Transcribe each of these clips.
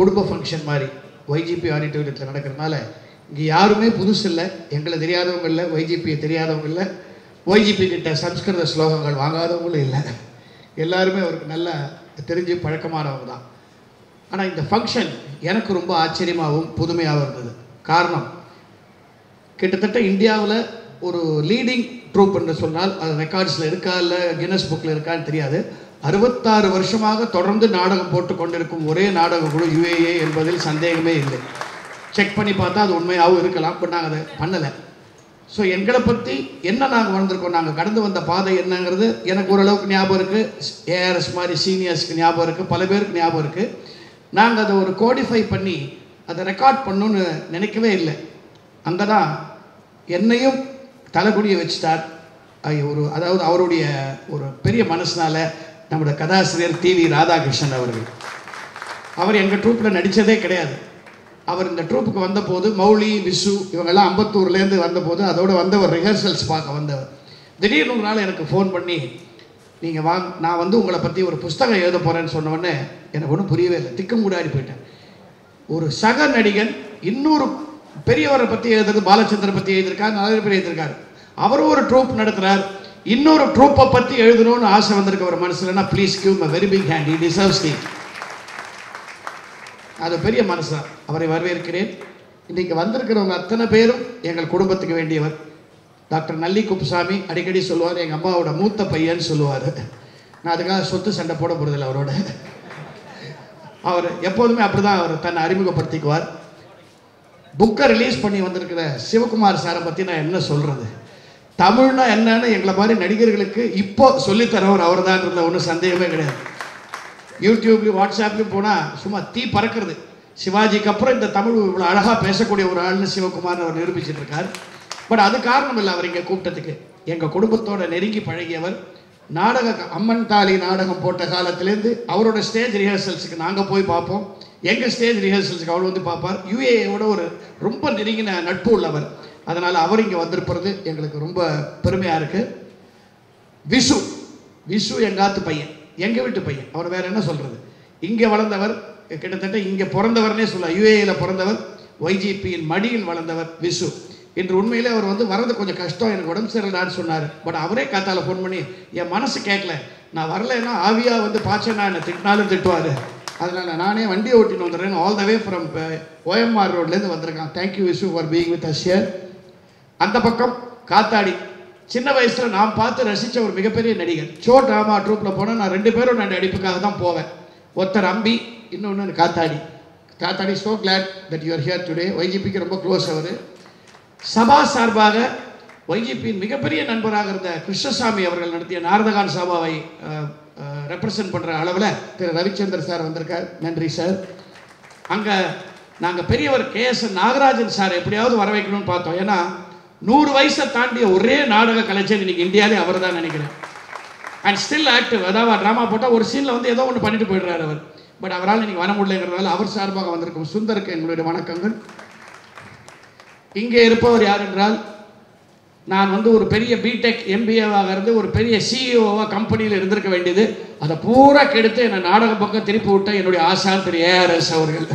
குடும்ப ஃபங்க்ஷன் மாதிரி ஒய்ஜிபி ஆடிட்டோரியத்தில் நடக்கிறதுனால இங்கே யாருமே புதுசு இல்லை எங்களை தெரியாதவங்க இல்லை ஒய்ஜிபியை தெரியாதவங்க இல்லை ஒய்ஜிபி கிட்ட சம்ஸ்கிருத ஸ்லோகங்கள் வாங்காதவங்களும் இல்லை. எல்லாருமே அவருக்கு நல்லா தெரிஞ்சு பழக்கமானவங்க தான். ஆனால் இந்த ஃபங்க்ஷன் எனக்கு ரொம்ப ஆச்சரியமாகவும் புதுமையாகவும் இருந்தது. காரணம் கிட்டத்தட்ட இந்தியாவில் ஒரு லீடிங் ட்ரூப் என்று சொன்னால் அது ரெக்கார்ட்ஸில் இருக்கா இல்லை கின்னஸ் புக்கில் இருக்கான்னு தெரியாது. அறுபத்தாறு வருஷமாக தொடர்ந்து நாடகம் போட்டு கொண்டிருக்கும் ஒரே நாடக குழு யுஏஏ என்பதில் சந்தேகமே இல்லை. செக் பண்ணி பார்த்தா அது உண்மையாகவும் இருக்கலாம் பட் நாங்கள் அதை பண்ணலை. ஸோ எங்களை பற்றி என்ன நாங்கள் வளர்ந்துருக்கோம்? நாங்கள் கடந்து வந்த பாதை என்னங்கிறது எனக்கு ஓரளவுக்கு ஞாபகம் இருக்குது ஏஆர்எஸ் மாதிரி சீனியர்ஸ்க்கு ஞாபகம் இருக்குது பல பேருக்கு ஞாபகம் இருக்குது நாங்கள் அதை ஒரு கோடிஃபை பண்ணி அதை ரெக்கார்ட் பண்ணணும்னு நினைக்கவே இல்லை. அங்கே தான் என்னையும் தலைகுடியை வச்சுட்டார். ஒரு அதாவது அவருடைய ஒரு பெரிய மனசினால் நம்முடைய கதாசிரியர் டி வி ராதாகிருஷ்ணன் அவர்கள். அவர் எங்கள் ட்ரூப்பில் நடித்ததே கிடையாது. அவர் இந்த ட்ரூப்புக்கு வந்தபோது மௌலி விசு இவங்கெல்லாம் அம்பத்தூர்லேருந்து வந்தபோது அதோட வந்தவர் ரிஹர்சல்ஸ் பார்க்க வந்தவர். திடீர்னு ஒரு நாள் எனக்கு ஃபோன் பண்ணி நீங்கள் வாங்க நான் வந்து உங்களை பற்றி ஒரு புஸ்தகம் எழுத போகிறேன்னு சொன்ன எனக்கு ஒன்றும் புரியவே இல்லை. திக்குமுடாடி போயிட்டேன். ஒரு சக நடிகன் இன்னொரு பெரியவரை பற்றி எழுதுறது பாலச்சந்திரன் பற்றி எழுதியிருக்காரு நிறைய பேர் எழுதியிருக்காரு. அவரும் ஒரு ட்ரூப் நடத்துகிறார் இன்னொரு ட்ரூப்பை பற்றி எழுதணும்னு ஆசை வந்திருக்க ஒரு மனசுலன்னா please give me very big hand he deserves the அது பெரிய மனசு. அவரை வரவேற்கிறேன். இன்னைக்கு வந்திருக்கிறவங்க அத்தனை பேரும் எங்கள் குடும்பத்துக்கு வேண்டியவர். டாக்டர் நல்லி குப்புசாமி அடிக்கடி சொல்லுவார் எங்கள் அம்மாவோட மூத்த பையன்னு சொல்லுவார். நான் அதுக்காக சொத்து சண்டை போட போகிறதில்ல அவரோட. அவர் எப்போதுமே அப்படிதான் அவர் தன்னை அறிமுகப்படுத்திக்குவார். புக்கை ரிலீஸ் பண்ணி வந்திருக்கிற சிவகுமார் சாரை பற்றி நான் என்ன சொல்கிறது தமிழ்னா என்னன்னு எங்களை மாதிரி நடிகர்களுக்கு இப்போ சொல்லித்தரவர் அவர் தான் ஒன்றும் சந்தேகமே கிடையாது. யூடியூப்லையும் வாட்ஸ்அப்லையும் போனால் சும்மா தீ பறக்கிறது. சிவாஜிக்கு அப்புறம் இந்த தமிழ் இவ்வளோ அழகாக பேசக்கூடிய ஒரு ஆள்னு சிவகுமார் அவர் நிரூபிச்சிட்டு இருக்கார். பட் அது காரணம் இல்லை அவர் இங்கே கூப்பிட்டதுக்கு. எங்கள் குடும்பத்தோட நெருங்கி பழகியவர் நாடக அம்மன் தாலி நாடகம் போட்ட காலத்திலேருந்து அவரோட ஸ்டேஜ் ரிஹர்சல்ஸுக்கு நாங்கள் போய் பார்ப்போம். எங்கள் ஸ்டேஜ் ரிஹர்சல்ஸுக்கு அவர் வந்து பார்ப்பார். யூஏயோட ஒரு ரொம்ப நெருங்கின நட்பு உள்ளவர். அதனால் அவர் இங்கே வந்திருப்பது எங்களுக்கு ரொம்ப பெருமையாக இருக்குது விசு விசு எங்காத்து பையன்? எங்கள் வீட்டு பையன்? அவர் வேற என்ன சொல்கிறது இங்கே வளர்ந்தவர் கிட்டத்தட்ட இங்கே பிறந்தவர்னே சொல்லலாம் யுஏயில் பிறந்தவர் ஒய்ஜிபியின் மடியில் வளர்ந்தவர் விசு. இன்று உண்மையிலே அவர் வந்து வரது கொஞ்சம் கஷ்டம் எனக்கு உடம்பு சரியில்லைன்னு சொன்னார். பட் அவரே காத்தால ஃபோன் பண்ணி என் மனசு கேட்கல நான் வரலைன்னா ஆவியா வந்து பாய்ச்சனா என்னை திட்டினாலும் திட்டுவார். அதனால் நானே வண்டியை ஓட்டின்னு வந்துடுறேன் all the way from OMR ரோட்லேருந்து வந்திருக்கான். Thank you Visu for being with us அந்த பக்கம் காத்தாடி. சின்ன வயசுல நான் பார்த்து ரசிச்ச ஒரு மிகப்பெரிய நடிகர். ஷோ ட்ராமா ட்ரூப்ல போனா நான் ரெண்டு பேரும் நான் நடிப்புக்காக தான் போவேன். ஒருத்தர் அம்பி இன்னொன்று Kathadi. Kathadi so glad that you're here today ஒய்ஜிபிக்கு ரொம்ப க்ளோஸ் அவர். சபா சார்பாக ஒய்ஜிபியின் மிகப்பெரிய நண்பராக இருந்த கிருஷ்ணசாமி அவர்கள் நடத்திய நாரதகான் சபாவை ரெப்ரசன்ட் பண்ணுற அளவில் திரு ரவிச்சந்திர சார் வந்திருக்கார். நன்றி சார் அங்கே நாங்கள் பெரியவர் கே எஸ் நாகராஜன் சார் எப்படியாவது வர வைக்கணும்னு பார்த்தோம். ஏன்னா நூறு வயசை தாண்டிய ஒரே நாடக கலைஞர் இன்னைக்கு இந்தியாவிலே அவர் தான் நினைக்கிறேன். அண்ட் ஸ்டில் ஆக்டிவ் அதாவது ட்ராமா போட்டால் ஒரு சீனில் வந்து ஏதோ ஒன்று பண்ணிட்டு போயிடுறாரு அவர். பட் அவரால் இன்னைக்கு வர முடியலங்கிறதால அவர் சார்பாக வந்திருக்கும் சுந்தருக்கு எங்களுடைய வணக்கங்கள். இங்கே இருப்பவர் யார் என்றால் நான் வந்து ஒரு பெரிய பிடெக் எம்பிஏவாக இருந்து ஒரு பெரிய சிஇஓவாக கம்பெனியில் இருந்திருக்க வேண்டியது. அதை பூரா கெடுத்து என்னை நாடக பக்கம் திருப்பி விட்ட என்னுடைய ஆசான் திரு ஏஆர்எஸ் அவர்கள்.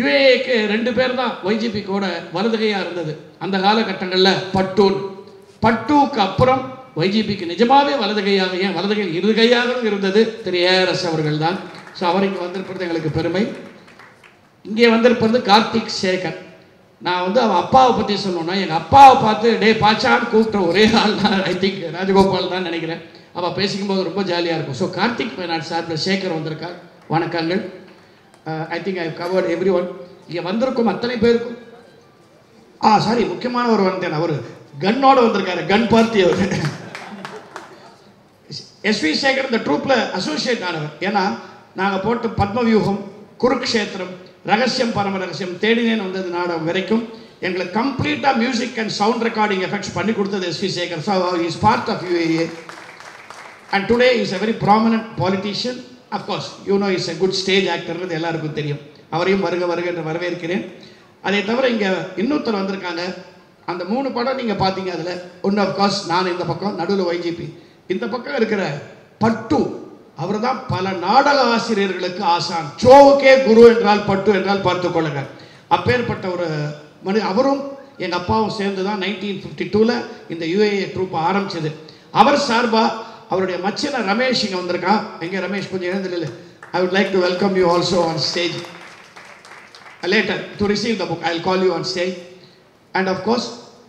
யுஏஏக்கு ரெண்டு பேர் தான் ஒய்ஜிபி கூட வலதுகையாக இருந்தது. அந்த காலகட்டங்களில் பட்டூன். பட்டூக்கு அப்புறம் ஒய்ஜிபிக்கு நிஜமாவே வலதுகையாக ஏன் வலதுகை இருகையாகவும் இருந்தது திரு ஏஆர்எஸ் அவர்கள் தான் ஸோ அவர் இங்கே வந்திருப்பது எங்களுக்கு பெருமை. இங்கே வந்திருப்பது கார்த்திக் சேகர். நான் வந்து அவன் அப்பாவை பற்றி சொல்லணும்னா எங்கள் அப்பாவை பார்த்து டே பாச்சான்னு கூப்பிட்ட ஒரே ஆள் தான் ஐ திங்க் ராஜகோபால் தான் நினைக்கிறேன். அவள் பேசிக்கும்போது ரொம்ப ஜாலியாக இருக்கும். ஸோ கார்த்திக் நான் சார்பில் சேகர் வந்திருக்கார். வணக்கங்கள். I think I covered every one இங்கே வந்திருக்கும் அத்தனை பேருக்கும். ஆ சாரி முக்கியமான ஒரு வந்தேன் அவர் கன்னோட வந்திருக்காரு கன் பார்த்தி அவர். எஸ்வி சேகர் இந்த ட்ரூப்பில் அசோசியேட் ஆனவர். ஏன்னா நாங்கள் போட்டு பத்மவியூகம் குருக்ஷேத்திரம் ரகசியம் பரம ரகசியம் தேடினேன் வந்தது நாடகம் வரைக்கும். எங்களுக்கு கம்ப்ளீட்டாக music and sound recording effects பண்ணி கொடுத்தது S V Sekar. So is part of UAA and today is a very prominent politician of course you is a good stage ஆக்டர்ன்றது எல்லாருக்கும் தெரியும். அவரையும் வருக வருக என்று வரவேற்கிறேன். அதை தவிர இங்கே இன்னொருத்தர் வந்திருக்காங்க. அந்த மூணு படம் நீங்கள் பார்த்தீங்க அதில். ஒன்று அஃப்கோர்ஸ் நான் இந்த பக்கம் நடுவில் ஒய்ஜிபி இந்த பக்கம் இருக்கிற பட்டு அவர் தான் பல நாடக ஆசிரியர்களுக்கு ஆசான். சோவுக்கே குரு என்றால் பட்டு என்றால் பார்த்துக் கொள்ளுங்க அப்பேற்பட்ட ஒரு மனு அவரும் எங்கள் அப்பாவும் சேர்ந்து தான் நைன்டீன் ஃபிஃப்டி டூவில் இந்த யுஏஏ ட்ரூப் ஆரம்பிச்சது. அவர் சார்பாக அவருடைய மச்சன ரமேஷ் இங்கே வந்திருக்கான். எங்கே ரமேஷ்? கொஞ்சம் எழுந்தில்ல I would like to welcome you also on stage later to receive the book I call you on stage and of course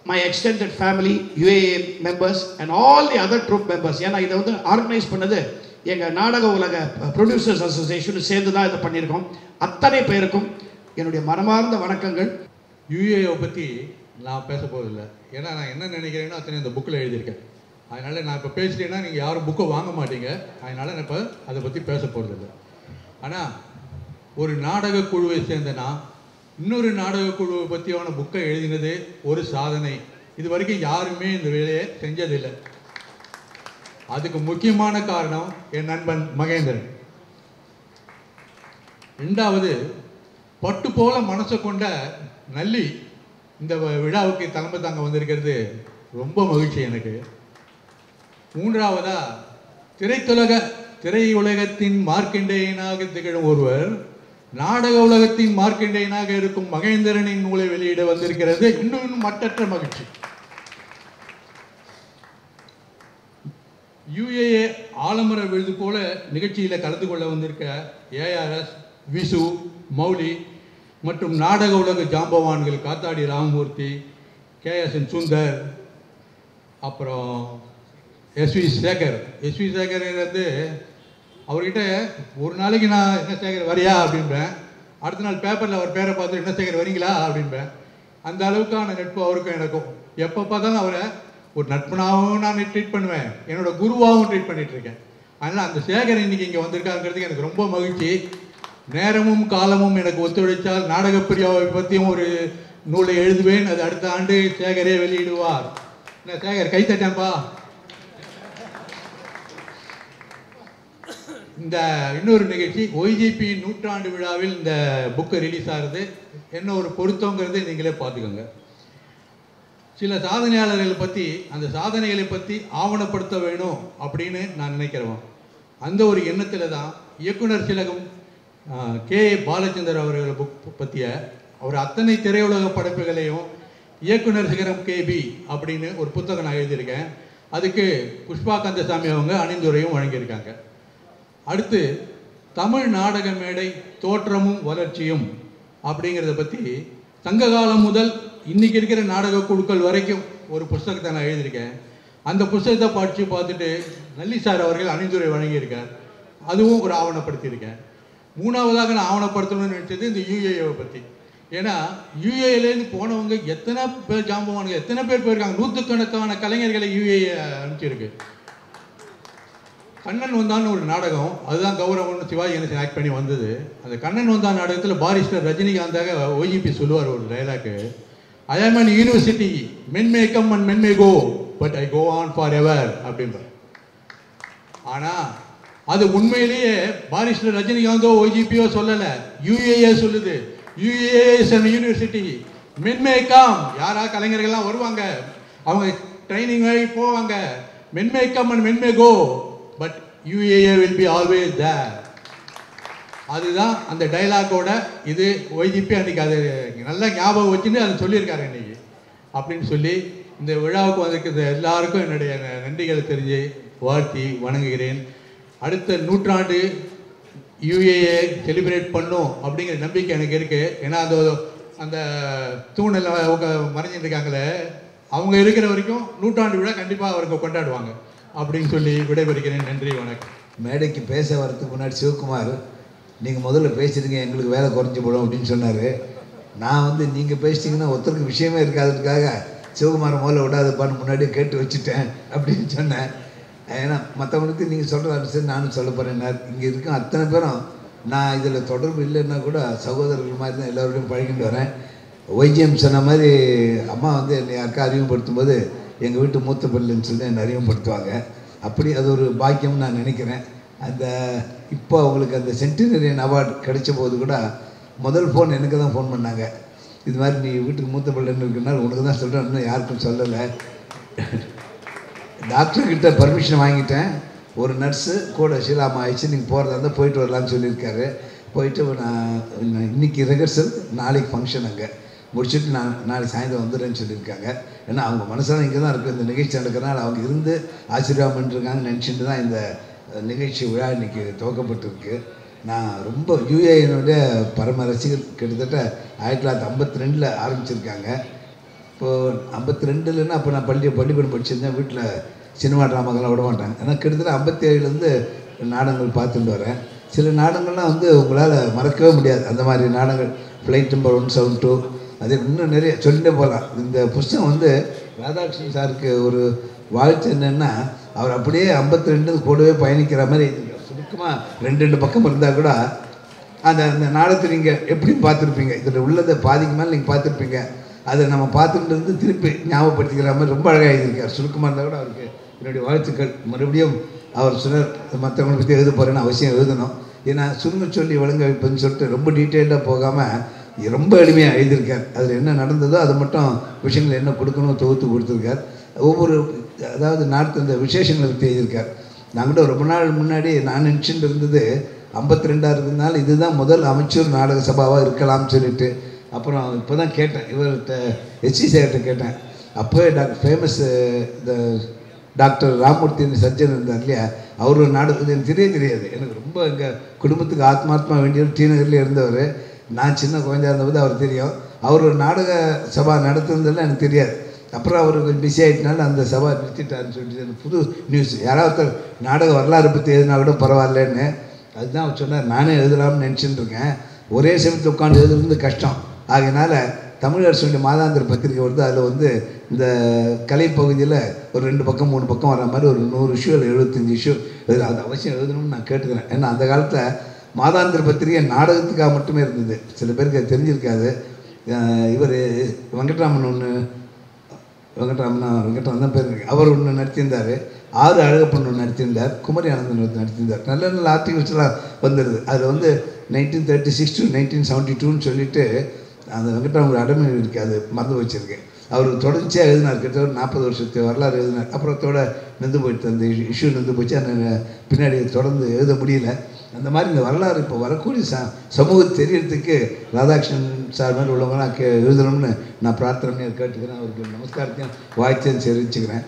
my extended family UAA members and all the other troupe members ஏன்னா இதை வந்து organise பண்ணது எங்கள் நாடக உலக producers association சேர்ந்து தான் இதை பண்ணியிருக்கோம். அத்தனை பேருக்கும் என்னுடைய மனமார்ந்த வணக்கங்கள். யூஏவை பற்றி நான் பேச போவதில்லை. ஏன்னா நான் என்ன நினைக்கிறேனோ அத்தனை இந்த புக்கில் எழுதியிருக்கேன். அதனால் நான் இப்போ பேசிட்டேன்னா நீங்கள் யாரும் புக்கை வாங்க மாட்டீங்க. அதனால் நான் இப்போ அதை பற்றி பேச போகிறதில்ல ஆனால் ஒரு நாடக குழுவை சேர்ந்தேன்னா இன்னொரு நாடக குழுவை பற்றியான புக்கை எழுதினது ஒரு சாதனை. இது வரைக்கும் யாருமே இந்த வேலையை செஞ்சதில்லை. அதுக்கு முக்கியமான காரணம் என் நண்பன் மகேந்திரன். ரெண்டாவது பட்டு போல மனசை கொண்ட நல்லி இந்த விழாவுக்கு தலைமை தாங்க வந்திருக்கிறது ரொம்ப மகிழ்ச்சி எனக்கு. மூன்றாவதா திரைத்துலக திரையுலகத்தின் மார்க்கண்டேயனாக திகழும் ஒருவர் நாடக உலகத்தின் மார்க்கண்டேயனாக இருக்கும் மகேந்திரனின் நூலை வெளியிட வந்திருக்கிறது. இன்னும் இன்னும் மட்டற்ற மகிழ்ச்சி. யுஏஏ ஆலமர விழுது போல நிகழ்ச்சியில் கலந்து கொள்ள வந்திருக்க ஏஆர்எஸ் விசு மௌலி மற்றும் நாடக உலக ஜாம்பவான்கள் காத்தாடி ராமமூர்த்தி கேஎஸ்என் சுந்தர் அப்புறம் எஸ்வி சேகர். எஸ்வி சேகர் வந்து அவர்கிட்ட ஒரு நாளைக்கு நான் என்ன சேகர் வரியா? அப்படின்பேன் அடுத்த நாள் பேப்பரில் அவர் பேரை பார்த்து என்ன சேகர் வரீங்களா? அப்படின்பேன் அந்த அளவுக்கான நட்பு அவருக்கும் எனக்கும். எப்போ பார்த்தாலும் அவரை ஒரு நட்பனாகவும் நான் ட்ரீட் பண்ணுவேன். என்னோட குருவாகவும் ட்ரீட் பண்ணிட்டு இருக்கேன். அதனால் அந்த சேகர் இன்னைக்கு இங்கே வந்திருக்காங்கிறதுக்கு எனக்கு ரொம்ப மகிழ்ச்சி. நேரமும் காலமும் எனக்கு ஒத்துழைத்தால் நாடகப்பிரியாவை பற்றியும் ஒரு நூலை எழுதுவேன். அது அடுத்த ஆண்டு சேகரே வெளியிடுவார். என்ன சேகர் கைத்தட்டேன்ப்பா இந்த இன்னொரு நிகழ்ச்சி ஒய்ஜிபி நூற்றாண்டு விழாவில் இந்த புக்கு ரிலீஸ் ஆகிறது. என்ன ஒரு பொருத்தங்கிறது நீங்களே பார்த்துக்கோங்க. சில சாதனையாளர்களை பற்றி அந்த சாதனைகளை பற்றி ஆவணப்படுத்த வேணும் அப்படின்னு நான் நினைக்கிறேன். அந்த ஒரு எண்ணத்தில் தான் இயக்குனர் சிலகம் கே. பாலச்சந்தர் அவர்கள் புக் பற்றிய அவர் அத்தனை திரையுலக படைப்புகளையும் இயக்குனர் சிகரம் கேபி அப்படின்னு ஒரு புத்தகம் நான் எழுதியிருக்கேன். அதுக்கு புஷ்பா கந்தசாமி அவங்க அணிந்துரையும் வழங்கியிருக்காங்க. அடுத்து தமிழ் நாடக மேடை தோற்றமும் வளர்ச்சியும் அப்படிங்கிறத பற்றி சங்க காலம் முதல் இன்றைக்கி இருக்கிற நாடக குழுக்கள் வரைக்கும் ஒரு புஸ்தகத்தை நான் எழுதியிருக்கேன். அந்த புஸ்தகத்தை படித்து பார்த்துட்டு நல்லி சார் அவர்கள் அணிந்துரை வழங்கியிருக்கார். அதுவும் ஒரு ஆவணப்படுத்தியிருக்கேன். மூணாவதாக நான் ஆவணப்படுத்தணும்னு நினச்சது இந்த யூஏஏவை பற்றி ஏன்னா யூஏலேருந்து போனவங்க எத்தனை பேர் ஜாம்பவானுங்க எத்தனை பேர் போயிருக்காங்க? நூற்றுக்கணக்கான கலைஞர்களை யூஏஏ அனுப்பிச்சிருக்கு. கண்ணன் வந்தான்னு ஒரு நாடகம் அதுதான் கௌரவம்னு சிவாஜி கணேசன் ஆக்ட் பண்ணி வந்தது. அந்த கண்ணன் வந்தான் நாடகத்தில் பாரிஸ்டர் ரஜினிகாந்தாக ஓஜிபி சொல்லுவார் ஒரு dialogue I am an university men may come and men may go but I go on forever அப்படின்ற ஆனால் அது உண்மையிலேயே பாரிஸ்டர் ரஜினிகாந்தோ ஓஜிபியோ சொல்லலை யூஏஏ சொல்லுது. UAA and university men may come யாரா கலைஞர்கள்லாம் வருவாங்க. அவங்க ட்ரைனிங் ஆகி போவாங்க. Men may come and men may go but UAA will be always there அதுதான் அந்த டைலாக்கோட இது ஒய்ஜிபி அன்னைக்கு அது நல்லா ஞாபகம் வச்சுன்னு அதை சொல்லியிருக்காரு இன்னைக்கு அப்படின்னு சொல்லி இந்த விழாவுக்கு வந்திருக்கிற எல்லாருக்கும் என்னுடைய நன்றிகளை தெரிஞ்சு வாழ்த்தி வணங்குகிறேன். அடுத்த நூற்றாண்டு யூஏஏ செலிப்ரேட் பண்ணும் அப்படிங்கிற நம்பிக்கை எனக்கு இருக்குது ஏன்னா அந்த அந்த தூணில் அவங்க மறைஞ்சிருக்காங்களே அவங்க இருக்கிற வரைக்கும் நூற்றாண்டு விழா கண்டிப்பாக அவருக்கு கொண்டாடுவாங்க. அப்படின்னு சொல்லி விடைபெறுகிறேன். நன்றி வணக்கம். மேடைக்கு பேச வரதுக்கு முன்னாடி சிவகுமார் நீங்கள் முதல்ல பேசிடுங்க எங்களுக்கு வேலை குறைஞ்சி போடும் அப்படின்னு சொன்னார். நான் வந்து நீங்கள் பேசிட்டிங்கன்னா ஒருத்தருக்கு விஷயமே இருக்காதுக்காக சிவகுமார் முதல்ல விடாதப்பான்னு முன்னாடியே கேட்டு வச்சுட்டேன் அப்படின்னு சொன்னேன். ஏன்னா மற்றவங்களுக்கு நீங்கள் சொல்கிற அரசு நானும் சொல்ல போகிறேன் இங்கே இருக்கும் அத்தனை பேரும் நான் இதில் தொடர்பு இல்லைன்னா கூட சகோதரர்கள் மாதிரி தான் எல்லோருடையும் பழகிட்டு வரேன். ஒய்ஜிஎம் சொன்ன மாதிரி அம்மா வந்து என்னை யாருக்கா அறிமுகப்படுத்தும் போது எங்கள் வீட்டு மூத்த பிள்ளைன்னு சொல்லி என்னை அறிமுகப்படுத்துவாங்க. அப்படி அது ஒரு பாக்கியம்னு நான் நினைக்கிறேன். அந்த இப்போ அவங்களுக்கு அந்த சென்டினரியன் அவார்டு கிடைச்ச போது கூட முதல் ஃபோன் எனக்கு தான் ஃபோன் பண்ணாங்க. இது மாதிரி நீ வீட்டுக்கு மூத்த பிள்ளைன்னு இருக்குன்னா உனக்கு தான் சொல்கிறேன் இன்னும் யாருக்கும் சொல்லலை. டாக்டர்கிட்ட பர்மிஷன் வாங்கிட்டேன். ஒரு நர்ஸு கூட ஷீலாமா ஆயிடுச்சு. நீங்கள் போகிறதா இருந்தால் போயிட்டு வரலான்னு சொல்லியிருக்காரு. போயிட்டு நான் நான் இன்னைக்கு ரிஹர்சல் நாளைக்கு ஃபங்க்ஷன் அங்கே. முடிச்சுட்டு நான் நாளைக்கு சாயந்தரம் வந்துடுறேன்னு சொல்லியிருக்காங்க. ஏன்னா அவங்க மனசால இங்கே தான் இருக்குது இந்த நிகழ்ச்சி நடக்கிறனால அவங்க இருந்து ஆசீர்வாதம் பண்ணிருக்காங்கன்னு நினச்சிட்டு தான் இந்த நிகழ்ச்சி விழா இன்னைக்கு துவக்கப்பட்டிருக்கு. நான் ரொம்ப யூஏஎனுடைய பரம ரசிகர் கிட்டத்தட்ட ஆயிரத்தி தொள்ளாயிரத்தி ஐம்பத்தி ரெண்டில் ஆரம்பிச்சிருக்காங்க. இப்போது ஐம்பத்தி ரெண்டுலன்னா அப்போ நான் பள்ளி பள்ளிக்கூடம் படிச்சிருந்தேன். வீட்டில் சினிமா ட்ராமாக்கெல்லாம் விட மாட்டாங்க ஏன்னா கிட்டத்தட்ட ஐம்பத்தி ஏழுலேருந்து நாடகங்கள் பார்த்துட்டு வரேன். சில நாடகங்கள்லாம் வந்து உங்களால் மறக்கவே முடியாது. அந்த மாதிரி நாடகங்கள் flight number one seven two அது இன்னும் நிறைய சொல்லிட்டே போகலாம் இந்த புஸ்தகம் வந்து ராதாகிருஷ்ணன் சாருக்கு ஒரு வாழ்த்து என்னென்னா அவர் அப்படியே ஐம்பத்தி ரெண்டு கூடவே பயணிக்கிற மாதிரி சுருக்கமாக ரெண்டு ரெண்டு பக்கம் இருந்தால் கூட அந்த அந்த நாடகத்தை நீங்கள் எப்படி பார்த்துருப்பீங்க. இதில் உள்ளதை பாதிக்கு மேலே நீங்கள் பார்த்துருப்பீங்க. அதை நம்ம பார்த்துட்டு இருந்து திருப்பி ஞாபகப்படுத்திக்கிற மாதிரி ரொம்ப அழகாக எழுதியிருக்கார். சுருக்கமாக இருந்தால் கூட அவருக்கு என்னுடைய வாழ்த்துக்கள். மறுபடியும் அவர் சொன்னார் மற்றவங்களை பற்றி எழுத போகிறேன்னு அவசியம் எழுதணும். ஏன்னா சுருங்க சொல்லி வழங்க வைப்பதுன்னு சொல்லிட்டு ரொம்ப டீட்டெயில்டாக போகாமல் ரொம்ப எளிமையாக எழுதியிருக்கார். அதில் என்ன நடந்ததோ அதை மட்டும் விஷயங்கள் என்ன கொடுக்கணும் தொகுத்து கொடுத்துருக்கார். ஒவ்வொரு அதாவது நாட்டு இந்த விசேஷங்களை பற்றி எழுதியிருக்கார். நான் கூட ரொம்ப நாள் முன்னாடி நான் நினச்சிட்டு இருந்தது ஐம்பத்தி ரெண்டாக இருந்ததுனால இதுதான் முதல் அமைச்சர் நாடக சபாவாக இருக்கலாம்னு சொல்லிட்டு. அப்புறம் இப்போ தான் கேட்டேன். இவர்கிட்ட எச்சி சேகர்கிட்ட கேட்டேன். அப்போவே டாக்டர் ஃபேமஸ் இந்த டாக்டர் ராமூர்த்தி சர்ஜன் இருந்தார் இல்லையா? அவர் நாடகம் எனக்கு தெரிய தெரியாது. எனக்கு ரொம்ப எங்கள் குடும்பத்துக்கு ஆத்மாத்மா வேண்டியவர் டி இருந்தவர். நான் சின்ன குழந்தையாக இருந்தபோது அவர் தெரியும். அவர் ஒரு நாடக சபா நடத்துனதெல்லாம் எனக்கு தெரியாது. அப்புறம் அவர் கொஞ்சம் பிஸி ஆகிட்டனால அந்த சபா நிறுத்திட்டாருன்னு சொல்லிட்டு புது நியூஸ் யாராவது நாடக வரலாறு பற்றி எழுதினா கூட பரவாயில்லன்னு. அதுதான் அவர் சொன்னார். நானே எழுதலாம்னு நினச்சிட்டு இருக்கேன். ஒரே சமயத்தில் உட்காந்து எழுதுறது கஷ்டம். ஆகையினால தமிழ் அரசுடைய மாதாந்திர பத்திரிக்கை வருது அதில் வந்து இந்த கலை பகுதியில் ஒரு ரெண்டு பக்கம் மூணு பக்கம் வர மாதிரி ஒரு நூறு இஷ்யூ இல்லை எழுபத்தஞ்சு இஷ்யூ அது அவசியம் எழுதணும்னு நான் கேட்டுக்கிறேன். ஏன்னா அந்த காலத்தில் மாதாந்திர பத்திரிகை நாடகத்துக்காக மட்டுமே இருந்தது. சில பேருக்கு அது தெரிஞ்சிருக்காது. இவர் வெங்கட்ராமன் ஒன்று வெங்கட்ராமனா வெங்கட்ராமன் தான் பேர் அவர் ஒன்று நடத்தியிருந்தார் ஆறு அழகப்பன் ஒன்று நடத்தியிருந்தார் குமரி ஆனந்தன் ஒன்று நடத்தியிருந்தார் நல்ல நல்ல ஆர்டிகல்ஸ்லாம் வந்துடுது அது வந்து nineteen thirty six to nineteen seventy டூன்னு சொல்லிட்டு அந்த வெங்கட்ராமன் அடமை இருக்குது அது மறந்து வச்சிருக்கேன் அவர் தொடர்ச்சியாக எழுதினார். கிட்டத்தட்ட நாற்பது வருஷத்து வரலாறு எழுதினார். அப்புறத்தோட நின்று போயிட்டு அந்த இஷ்யூ நின்று போச்சு. அந்த பின்னாடி தொடர்ந்து எழுத முடியல. அந்த மாதிரி இந்த வரலாறு இப்போ வரக்கூடிய ச சமூக தெரியறதுக்கு ராதாகிருஷ்ணன் சார் மாதிரி உள்ளவங்களாம் கே எழுதணும்னு நான் பிரார்த்தனை கேட்டுக்கிறேன். அவருக்கு நமஸ்காரத்தையும் வாழ்த்தையும் தெரிவிச்சுக்கிறேன்.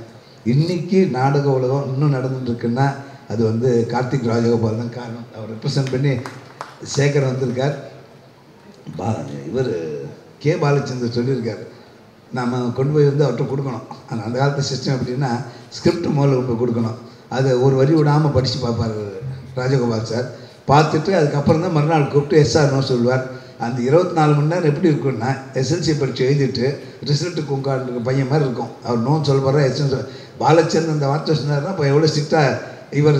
இன்றைக்கி நாடக உலகம் இன்னும் நடந்துட்டுருக்குன்னா அது வந்து கார்த்திக் ராஜகோபால் தான் காரணம். அவர் ரெப்ரசன்ட் பண்ணி சேகர் வந்திருக்கார். பா இவர் கே பாலச்சந்தர் சொல்லியிருக்கார். நாம் கொண்டு போய் வந்து அவர்கிட்ட கொடுக்கணும். ஆனால் அந்த காலத்து சிஸ்டம் எப்படின்னா ஸ்கிரிப்ட் முதல்ல கொண்டு கொடுக்கணும். அதை ஒரு வரி விடாமல் படித்து பார்ப்பார். ராஜகோபால் சார். பார்த்துட்டு அதுக்கப்புறம் தான் மறுநாள் கூப்பிட்டு எஸ்ஆர் நோ சொல்லுவார். அந்த இருபத்தி நாலு மணி நேரம் எப்படி இருக்குன்னா எஸ்எல்சி பரீட்சை எழுதிட்டு ரிசல்ட்டுக்கு உட்காந்துருக்க பையன் மாதிரி இருக்கும். அவர் நோ சொல்ல போகிறா எஸ்எல் பாலச்சந்திரன் அந்த வார்த்தை சொன்னார்னா இப்போ எவ்வளோ ஸ்ட்ரிக்டாக இவர்